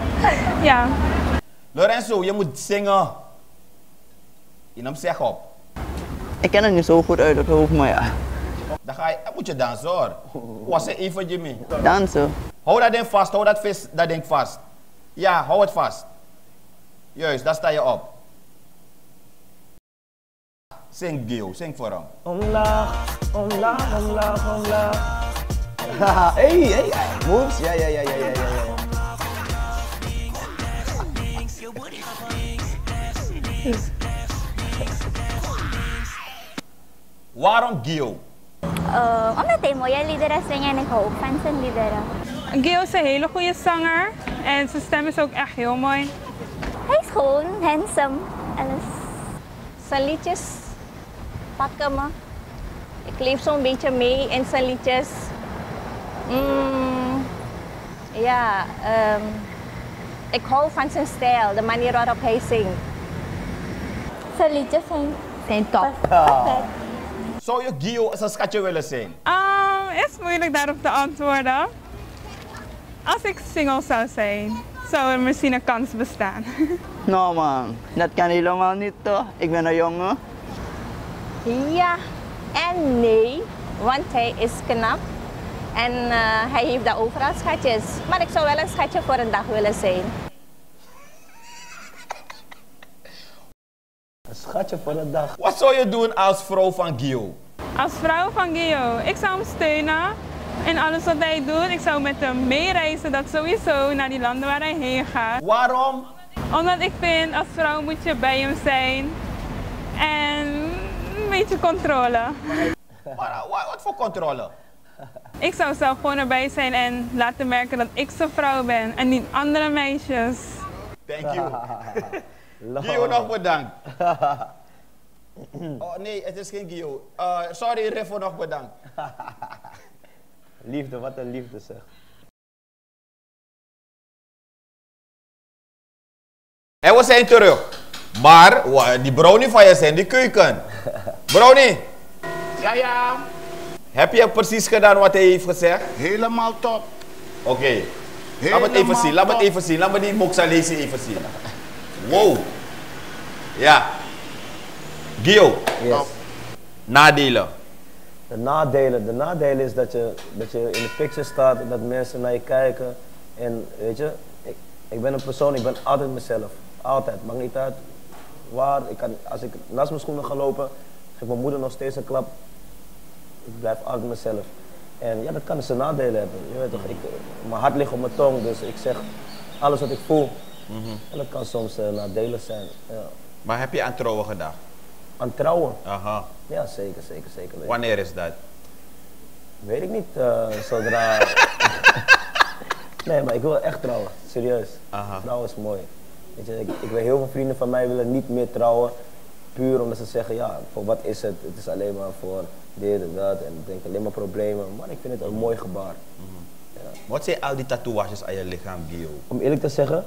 Ja. Lorenzo, je moet zingen. Je nam zeg op. Ik ken het niet zo goed uit het hoofd, maar ja. Dan, ga je, moet je dansen hoor. Was er even Jimmy? Dansen. Hou dat ding vast, hou dat, vis, dat ding vast. Ja, hou het vast. Juist, daar sta je op. Zing Gio, zing voor hem. Omlaag, omlaag, omlaag, omlaag. Haha, hey, hey, moves. Ja, ja, ja, ja, ja, ja. Waarom Gio? Uh, omdat hij mooie liederen zingt en ik hou ook van zijn liederen. Gio is een hele goede zanger. En zijn stem is ook echt heel mooi. Hij is gewoon handsome. Alles. Zijn liedjes pakken me. Ik leef zo'n beetje mee in zijn liedjes. Mm, ja, ehm, ik hou van zijn stijl, de manier waarop hij zingt. Zijn liedjes zijn, zijn top. Zou je Gio als een schatje willen zijn? Um, is moeilijk daarop te antwoorden. Als ik single zou zijn, zou er misschien een kans bestaan. Nou man, dat kan helemaal niet toch? Ik ben een jongen. Ja en nee, want hij is knap. En eh, hij heeft daar overal schatjes. Maar ik zou wel een schatje voor een dag willen zijn. Schatje voor de dag. Wat zou je doen als vrouw van Gio? Als vrouw van Gio, ik zou hem steunen in alles wat hij doet. Ik zou met hem meereizen, dat sowieso, naar die landen waar hij heen gaat. Waarom? Omdat ik vind, als vrouw moet je bij hem zijn. En een beetje controle. Wat, wat, wat voor controle? Ik zou zelf gewoon erbij zijn en laten merken dat ik zijn vrouw ben en niet andere meisjes. Thank you. Gio, nog bedankt. Oh nee, het is geen Gio. Uh, sorry, Riffo, nog bedankt. Liefde, wat een liefde zeg. En we zijn terug. Maar die brownie van je in die keuken. Brownie, Ja, ja. heb je precies gedaan wat hij heeft gezegd? Helemaal top. Oké. Laat me het even zien, laat me het even zien. Laat me die moxalesi even zien. Wow. Ja. Gio, Yes. nadelen. De nadelen, de nadelen is dat je, dat je in de picture staat en dat mensen naar je kijken. En weet je, ik, ik ben een persoon, ik ben altijd mezelf. Altijd, maakt niet uit waar. Ik kan, als ik naast mijn schoenen ga lopen, geeft mijn moeder nog steeds een klap. Ik blijf altijd mezelf. En ja, dat kan een nadelen hebben. Je weet toch, ik, mijn hart ligt op mijn tong, dus ik zeg alles wat ik voel. En dat kan soms eh, nadelig zijn. Ja. Maar heb je aan trouwen gedacht? Aan trouwen? Aha. Ja, zeker, zeker, zeker. Wanneer is dat? Weet ik niet, eh, zodra... nee, maar ik wil echt trouwen, serieus. Aha. Trouwen is mooi. Weet je, ik, ik weet heel veel vrienden van mij willen niet meer trouwen. Puur omdat ze zeggen, ja, voor wat is het? Het is alleen maar voor dit en dat. En ik denk alleen maar problemen. Maar ik vind het een mooi gebaar. Wat zijn al die tatoeages aan je lichaam, Gio? Om eerlijk te zeggen,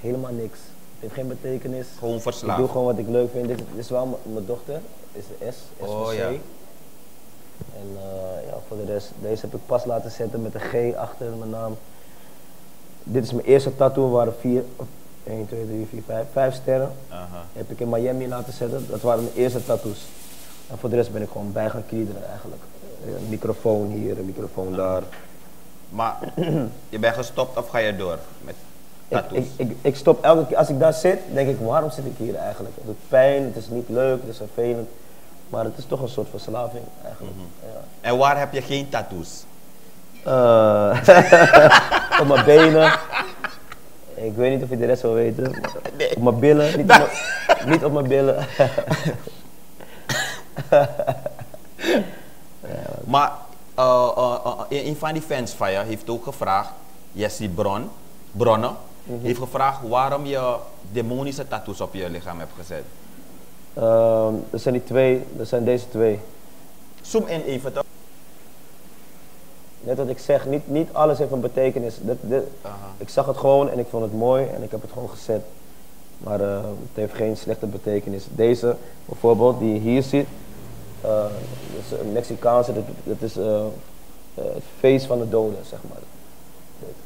helemaal niks. Het heeft geen betekenis. Gewoon verslaafd. Ik doe gewoon wat ik leuk vind. Dit, dit is wel mijn dochter, is de S, S Oh, ja. En eh, ja, voor de rest, deze heb ik pas laten zetten met een G achter mijn naam. Dit is mijn eerste tattoo, waren vier, 1, 2, 3, 4, 5, 5 sterren. Aha. Heb ik in Miami laten zetten, dat waren mijn eerste tattoos. En voor de rest ben ik gewoon bij gaan eigenlijk. Een microfoon hier, een microfoon daar. Maar je bent gestopt of ga je door met Ik, ik, ik, ik stop elke keer, als ik daar zit, denk ik, waarom zit ik hier eigenlijk? Het doet pijn, het is niet leuk, het is vervelend. Maar het is toch een soort verslaving eigenlijk. ja. En waar heb je geen tattoos? Eh, op mijn benen. Ik weet niet of je de rest wil weten. maar Op mijn billen, niet op mijn, niet op mijn billen. Maar eh, een van die fans van je heeft ook gevraagd, Jessie Bron, Mhm. heeft gevraagd waarom je demonische tattoos op je lichaam hebt gezet. Ehm, er zijn die twee, er zijn deze twee. Zoom in even toch? Net wat ik zeg, niet, niet alles heeft een betekenis. Ik zag het gewoon en ik vond het mooi en ik heb het gewoon gezet. Maar eh, het heeft geen slechte betekenis. Deze bijvoorbeeld, die je hier ziet, eh, dat is een Mexicaanse, dat, dat is eh, het feest van de doden, zeg maar.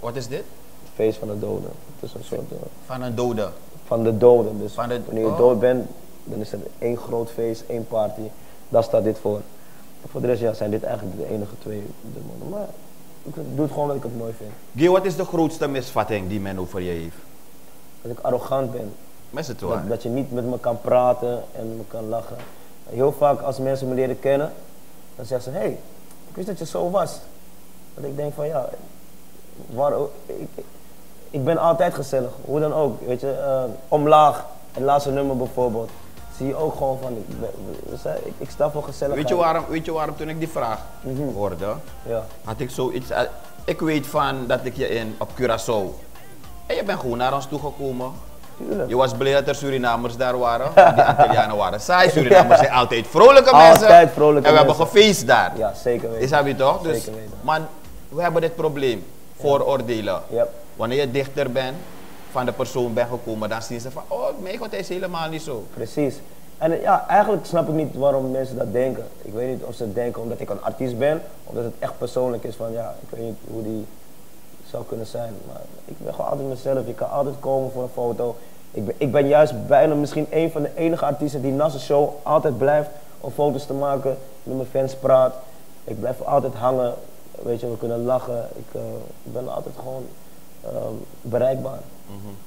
Wat is dit? Het feest van de doden. Het is een soort... eh, Van een dode. van de doden. Dus Van de- wanneer je oh. dood bent, dan is er één groot feest, één party. Daar staat dit voor. Voor de rest ja, zijn dit eigenlijk de enige twee demonen. Maar ik doe het gewoon dat ik het mooi vind. Gio, wat is de grootste misvatting die men over je heeft? Dat ik arrogant ben. Is het Dat, dat je niet met me kan praten en me kan lachen. Heel vaak als mensen me leren kennen, dan zeggen ze, hé, hey, ik wist dat je zo was. Dat ik denk van ja, waar, ik, ik- ben altijd gezellig, hoe dan ook. Weet je, eh, omlaag, het laatste nummer bijvoorbeeld. Zie je ook gewoon van, ik, ben- ik, ik sta voor gezelligheid. Weet je, waarom, weet je waarom toen ik die vraag hoorde, Ja. had ik zoiets... eh, Ik weet van dat ik je in, op Curaçao... En je bent gewoon naar ons toegekomen. Je was blij dat er Surinamers daar waren. Die Antillianen waren saai. Surinamers zijn altijd vrolijke mensen. Altijd vrolijke En we hebben gefeest daar. Ja, zeker weten. Is dat je toch? Dus, Zeker weten. Maar we hebben dit probleem. Vooroordelen. Wanneer je dichter bent van de persoon bent gekomen, dan zien ze van, oh mijn god, hij is helemaal niet zo. Precies. En ja, eigenlijk snap ik niet waarom mensen dat denken. Ik weet niet of ze denken omdat ik een artiest ben, of dat het echt persoonlijk is van ja, ik weet niet hoe die zou kunnen zijn. Maar ik ben gewoon altijd mezelf. Ik kan altijd komen voor een foto. Ik ben, ik ben juist bijna misschien een van de enige artiesten die na zijn show altijd blijft om foto's te maken, met mijn fans praat. Ik blijf altijd hangen. Weet je, we kunnen lachen. Ik eh, ben altijd gewoon ehm, bereikbaar.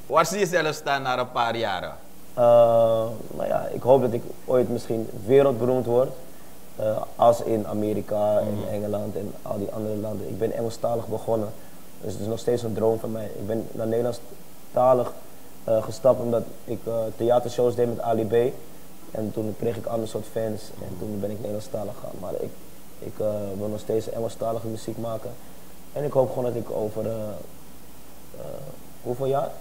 Waar zie je zelf staan na een paar jaren? Uh, nou ja, ik hoop dat ik ooit misschien wereldberoemd word. Uh, als in Amerika en Engeland en al die andere landen. Ik ben Engelstalig begonnen. Dus het is nog steeds een droom van mij. Ik ben naar Nederlandstalig uh, gestapt omdat ik uh, theatershows deed met Ali B. En toen kreeg ik ander soort fans en toen ben ik Nederlandstalig gaan. Maar ik, ik uh, wil nog steeds Engelstalige muziek maken. En ik hoop gewoon dat ik over hoeveel jaar?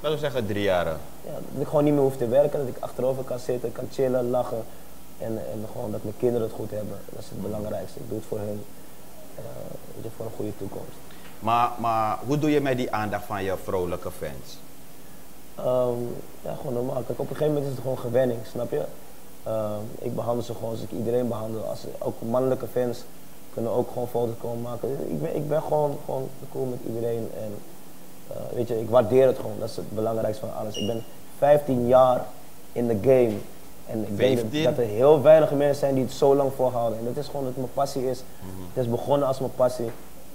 Laten we zeggen drie jaren. Ja, dat ik gewoon niet meer hoef te werken, dat ik achterover kan zitten, kan chillen, lachen. En, en gewoon dat mijn kinderen het goed hebben. Dat is het belangrijkste. Ik doe het voor hun, uh, voor een goede toekomst. Maar, maar hoe doe je met die aandacht van je vrolijke fans? Um, ja, gewoon normaal. Kijk, op een gegeven moment is het gewoon gewenning, snap je? Um, ik behandel ze gewoon zoals ik iedereen behandel. Als, ook mannelijke fans kunnen ook gewoon foto's komen maken. Ik ben, ik ben gewoon, gewoon cool met iedereen. En, uh, weet je, ik waardeer het gewoon. Dat is het belangrijkste van alles. Ik ben 15 jaar in de game. En ik 15? denk dat er heel weinig mensen zijn die het zo lang volhouden. En dat is gewoon dat het mijn passie is. Mhm. Het is begonnen als mijn passie.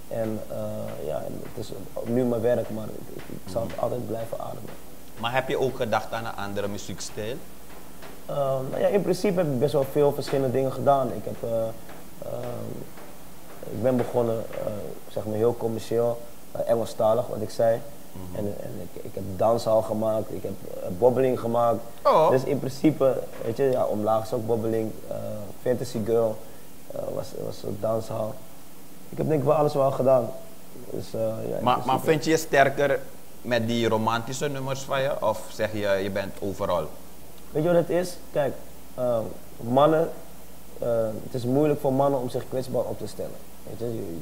En uh, ja, het is nu mijn werk, maar ik, zal het altijd blijven ademen. Maar heb je ook gedacht aan een andere muziekstijl? Uh, nou ja, in principe heb ik best wel veel verschillende dingen gedaan. Ik, heb, uh, ik ben begonnen, zeg maar heel commercieel, Engelstalig, wat ik zei. Mm -hmm. En, en ik, ik, heb danshal gemaakt, ik heb bobbeling gemaakt. Oh. Dus in principe, weet je, ja, omlaag is ook bobbeling. Fantasy Girl was, was een danshal. Ik heb denk ik wel alles wel gedaan. Dus, ja, maar, maar vind je je sterker met die romantische nummers van je? Of zeg je, je bent overal? Weet je wat het is? Kijk, uh, mannen, uh, het is moeilijk voor mannen om zich kwetsbaar op te stellen. Weet je, je,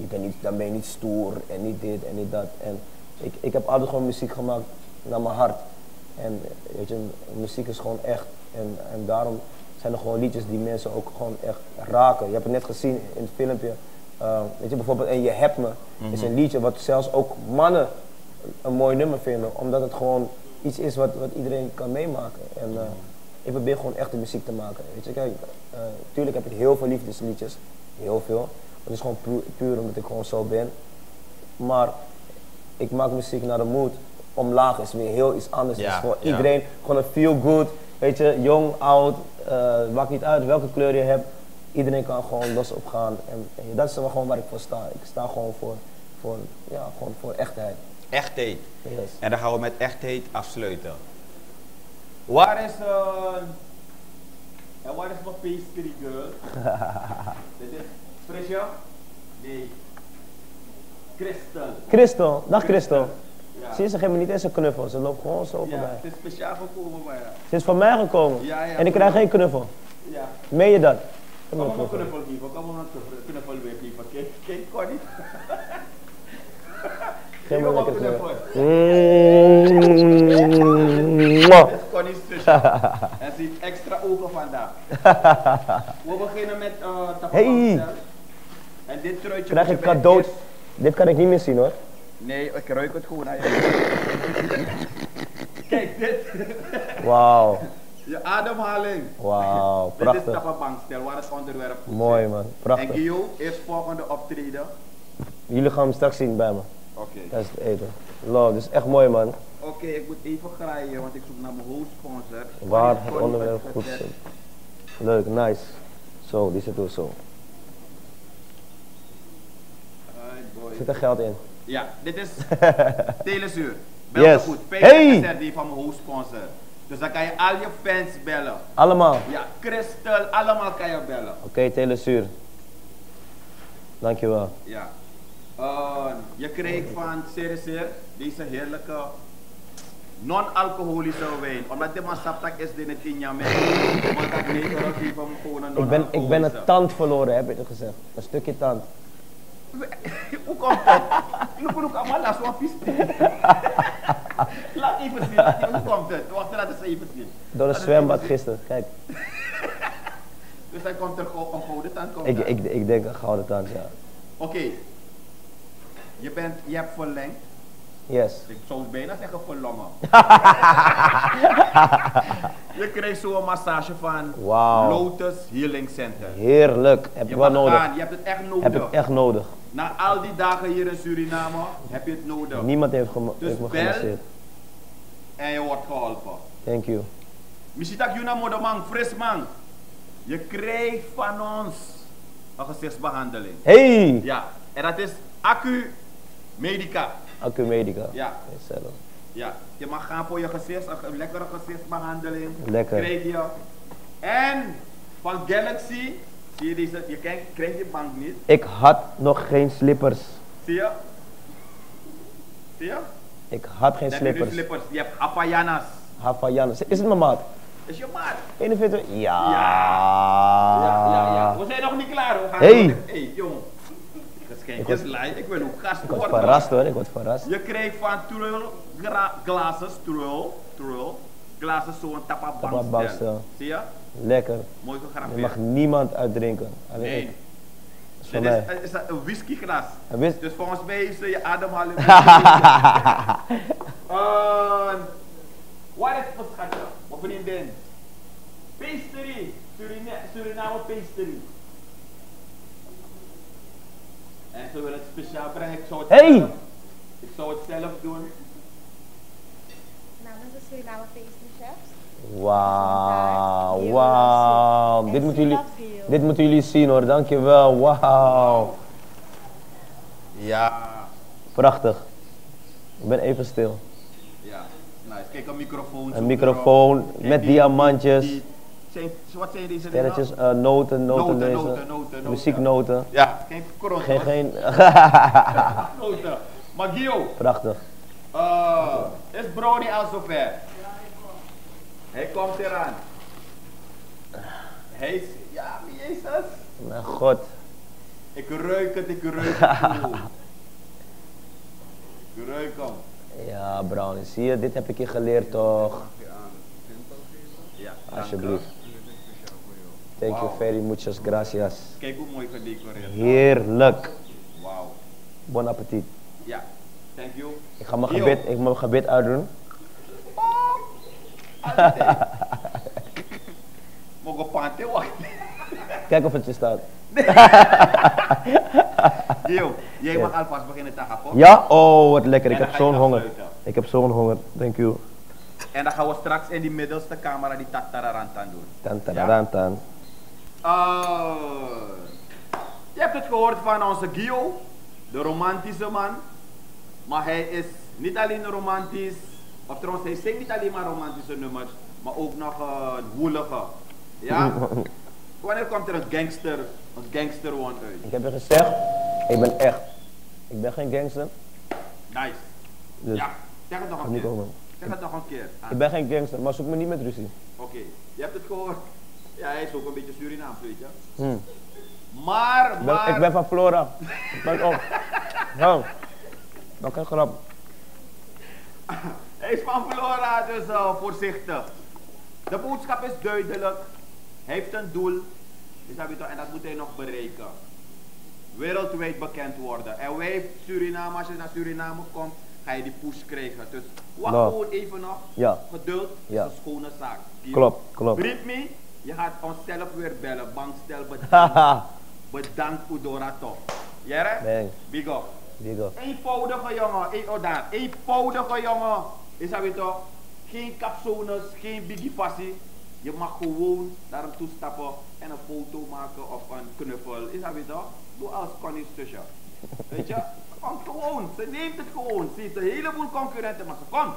je bent niet, dan ben je niet stoer en niet dit en niet dat. En ik, ik heb altijd gewoon muziek gemaakt naar mijn hart. En weet je, muziek is gewoon echt. En, en daarom zijn er gewoon liedjes die mensen ook gewoon echt raken. Je hebt het net gezien in het filmpje. Uh, weet je, bijvoorbeeld En Je Hebt Me mm -hmm. is een liedje wat zelfs ook mannen een mooi nummer vinden. Omdat het gewoon iets is wat, wat iedereen kan meemaken. En uh, ik probeer gewoon echte muziek te maken. Weet je, kijk, uh, tuurlijk heb ik heel veel liefdesliedjes. Heel veel. Dat is gewoon puur, puur omdat ik gewoon zo ben. Maar ik maak muziek naar de mood. Omlaag is weer heel iets anders. Ja, dus voor ja. iedereen gewoon een feel good. Weet je, jong, oud, eh maakt niet uit welke kleur je hebt. Iedereen kan gewoon los op gaan. En, en dat is wel gewoon waar ik voor sta. Ik sta gewoon voor, voor, ja, gewoon voor echtheid. Echtheid. Yes. En dan gaan we met echtheid afsluiten. Waar is uh, en waar is mijn pastry girl? Frisja? Nee. Christel. Christel, dag Christel. Ja. Zie je, ze geeft me niet eens een knuffel. Ze loopt gewoon zo Ja, voorbij. het is speciaal gekomen maar ja. Ze is van mij gekomen. Ja, ja, en ik krijg geen knuffel. Ja. Meen je dat? Kom maar een knuffel geven, kom maar een knuffel weer geven. Kijk, kijk. Geef me Kom lekker knuffel. Mwah. Dit is Connie's zusje. En ze heeft extra ogen vandaag. We beginnen met uh, Hey. En dit truitje Krijg ik cadeau. eerst- Dit kan ik niet meer zien hoor. Nee, ik ruik het gewoon aan je. Kijk, dit. Wauw. Je ademhaling. Wauw, Dit is prachtig. tappenbankstel waar het onderwerp op Mooi zit. man, prachtig. En Gio is volgende optreden. Jullie gaan hem straks zien bij me. Oké. Tijdens het eten. Love, dit is echt mooi man. Oké, ik moet even graaien, want ik zoek naar mijn hoofdsponsor. Waar het onderwerp goed zit. Leuk, nice. Zo, die zit ook zo. Alright, boy. Zit er geld in? Ja, dit is Telesuur. Bel Yes. goed. Hey! 50 SRD van mijn hoofdsponsor. Dus dan kan je al je fans bellen. Allemaal? Ja, Christel, allemaal kan je bellen. Oké, telesuur. Dankjewel. Ja. Uh, je krijgt van Cerecer deze heerlijke non-alcoholische wijn. Omdat is dit in. Maar dat nee, dat geven hem gewoon een Ik ben, ik ben een tand verloren, heb het gezegd. Een stukje tand. Hoe komt het? Look, look, allemaal laat zo'n vies. Laat even zien, laat even, hoe komt het? Wacht, laat eens even zien. Door eens zwembad gisteren, kijk. Dus hij komt er gewoon een gouden tand komt Ik, ik, ik denk een gouden tand, ja. Oké. Je, bent, je hebt verlengd. Yes. Ik zou bijna zeggen verlongen. je krijgt zo'n massage van. Lotus Healing Center. Heerlijk. Heb Je je wel mag nodig. gaan, je hebt het echt nodig. Heb ik echt nodig. Na al die dagen hier in Suriname heb je het nodig. Niemand heeft, gema- Dus heeft me bel. gemasseerd. En je wordt geholpen. Thank you. Mishitak Yuna Modemang, fris man. Je krijgt van ons een gezichtsbehandeling. Hey! Ja, en dat is Accu Medica. Accumedica. Ja. Hetzelfde. Ja, je mag gaan voor je gezicht, een lekkere gezichtsbehandeling. Lekker. Krijg je. En van Galaxy, zie je deze, je krijgt, krijgt die bank niet. Ik had nog geen slippers. Zie je? Zie je? Ik had geen Dan heb je slippers. slippers. Je hebt Havaianas. Havaianas. Is het mijn maat? Is je maat? 41? Ja. Ja, ja, ja. We zijn nog niet klaar. We gaan Hey. Hey. Geschenkjes Ik live. Ik wil ook gast Ik word verrast hoor, ik word verrast. Je krijgt van Trull gra- glasses, Trull, Trull, glasses zo'n. Tappabankstel. Zie je? Lekker. Mooi Je gegraveerd. mag niemand uitdrinken. Alleen Nee. ik. Dat is voor Dit mij. is, is dat een whiskyglas. Een whis- Dus volgens mij is je ademhaling. uh, wat is het schatje? Wat vriendin? Pastry. Surina Suriname pastry. En ze willen het speciaal brengen. Ik zou het Hey! zelf, ik zou het zelf doen. Namens de Suriname Pastry. Wauw, wauw. Dit moeten jullie, dit moeten jullie zien hoor, dankjewel. Wauw. Ja. Prachtig. Ik ben even stil. Ja, nice. Kijk, een microfoon. Een microfoon met diamantjes. die- zijn, wat zijn deze Sterretjes, eh, noten, noten, Noten, lezen. noten, noten, noten. Muzieknoten. Ja, geen korrel. Geen, geen. Noten. Maar Gio, Prachtig. uh, is Brody al zover? Hij komt eraan. Hij is, ja, Jezus. Mijn god. Ik ruik het, ik ruik het. ik ruik hem. Ja, Brownie, zie je, dit heb ik je geleerd toch? Ja, Alsjeblieft. Thank you very muchas gracias. Kijk hoe mooi gedecoreerd. Heerlijk. Wauw. Bon appetit. Ja, thank you. Ik ga mijn gebed, ik mijn gebed uitdoen. Mogen pante wacht. Kijk of het je staat. alvast beginnen te happen. Ja? Oh, wat lekker. Ik heb zo'n honger. Ik heb zo'n honger. Thank you. En dan gaan we straks in die middelste camera die tatararantan doen. Tan, tan, tan. Oh. Je hebt het gehoord van onze Gio, de romantische man. Maar hij is niet alleen romantisch, of trouwens hij zingt niet alleen maar romantische nummers, maar ook nog een woelige. Ja? Wanneer komt er een gangster, een gangster one uit? Ik heb je gezegd, ik ben echt. Ik ben geen gangster. Nice. Dus Ja, zeg het nog een keer. komen. Zeg het nog een keer. aan. Ik ben geen gangster, maar zoek me niet met ruzie. Oké, je hebt het gehoord. Ja, hij is ook een beetje Surinaams, weet je. Hm. Maar, Ik ben, maar... ik ben van Flora. Pas op. Ja. Dat geen grap. Hij is van Flora, dus eh, voorzichtig. De boodschap is duidelijk. Hij heeft een doel. Dus je toch, en dat moet hij nog bereiken. Wereldwijd bekend worden. En wij Suriname, als je naar Suriname komt, ga je die push krijgen. Dus wacht gewoon even nog. Ja. Geduld Ja. is een schone zaak. Klopt, klopt. Brief me, je gaat onszelf weer bellen. Bankstel bedankt. Bedankt. Ja, hè? Bang. Big up. Big up. Eenvoudige jongen, eenvoudige jongen. Is dat weer toch? Geen capsones, geen biggie passie. Je mag gewoon naar hem toe stappen en een foto maken of een knuffel. Is dat weer toch? Doe als Connie's zusje. Weet je? Kom gewoon, ze neemt het gewoon. Ze heeft een heleboel concurrenten, maar ze komt.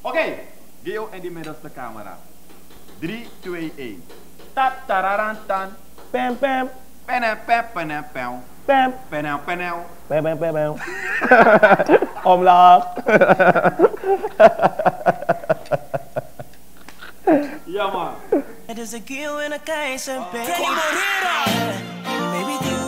Oké, Geo en die middelste camera. 3, 2, 1. Tatararantan. Pam, pam. Penam, pam, penam, pam. Pam. Penam, penam. Pam, pam, pam, pam. Omlaag. Ja man. Het is een kill en een keizer, baby. Baby, do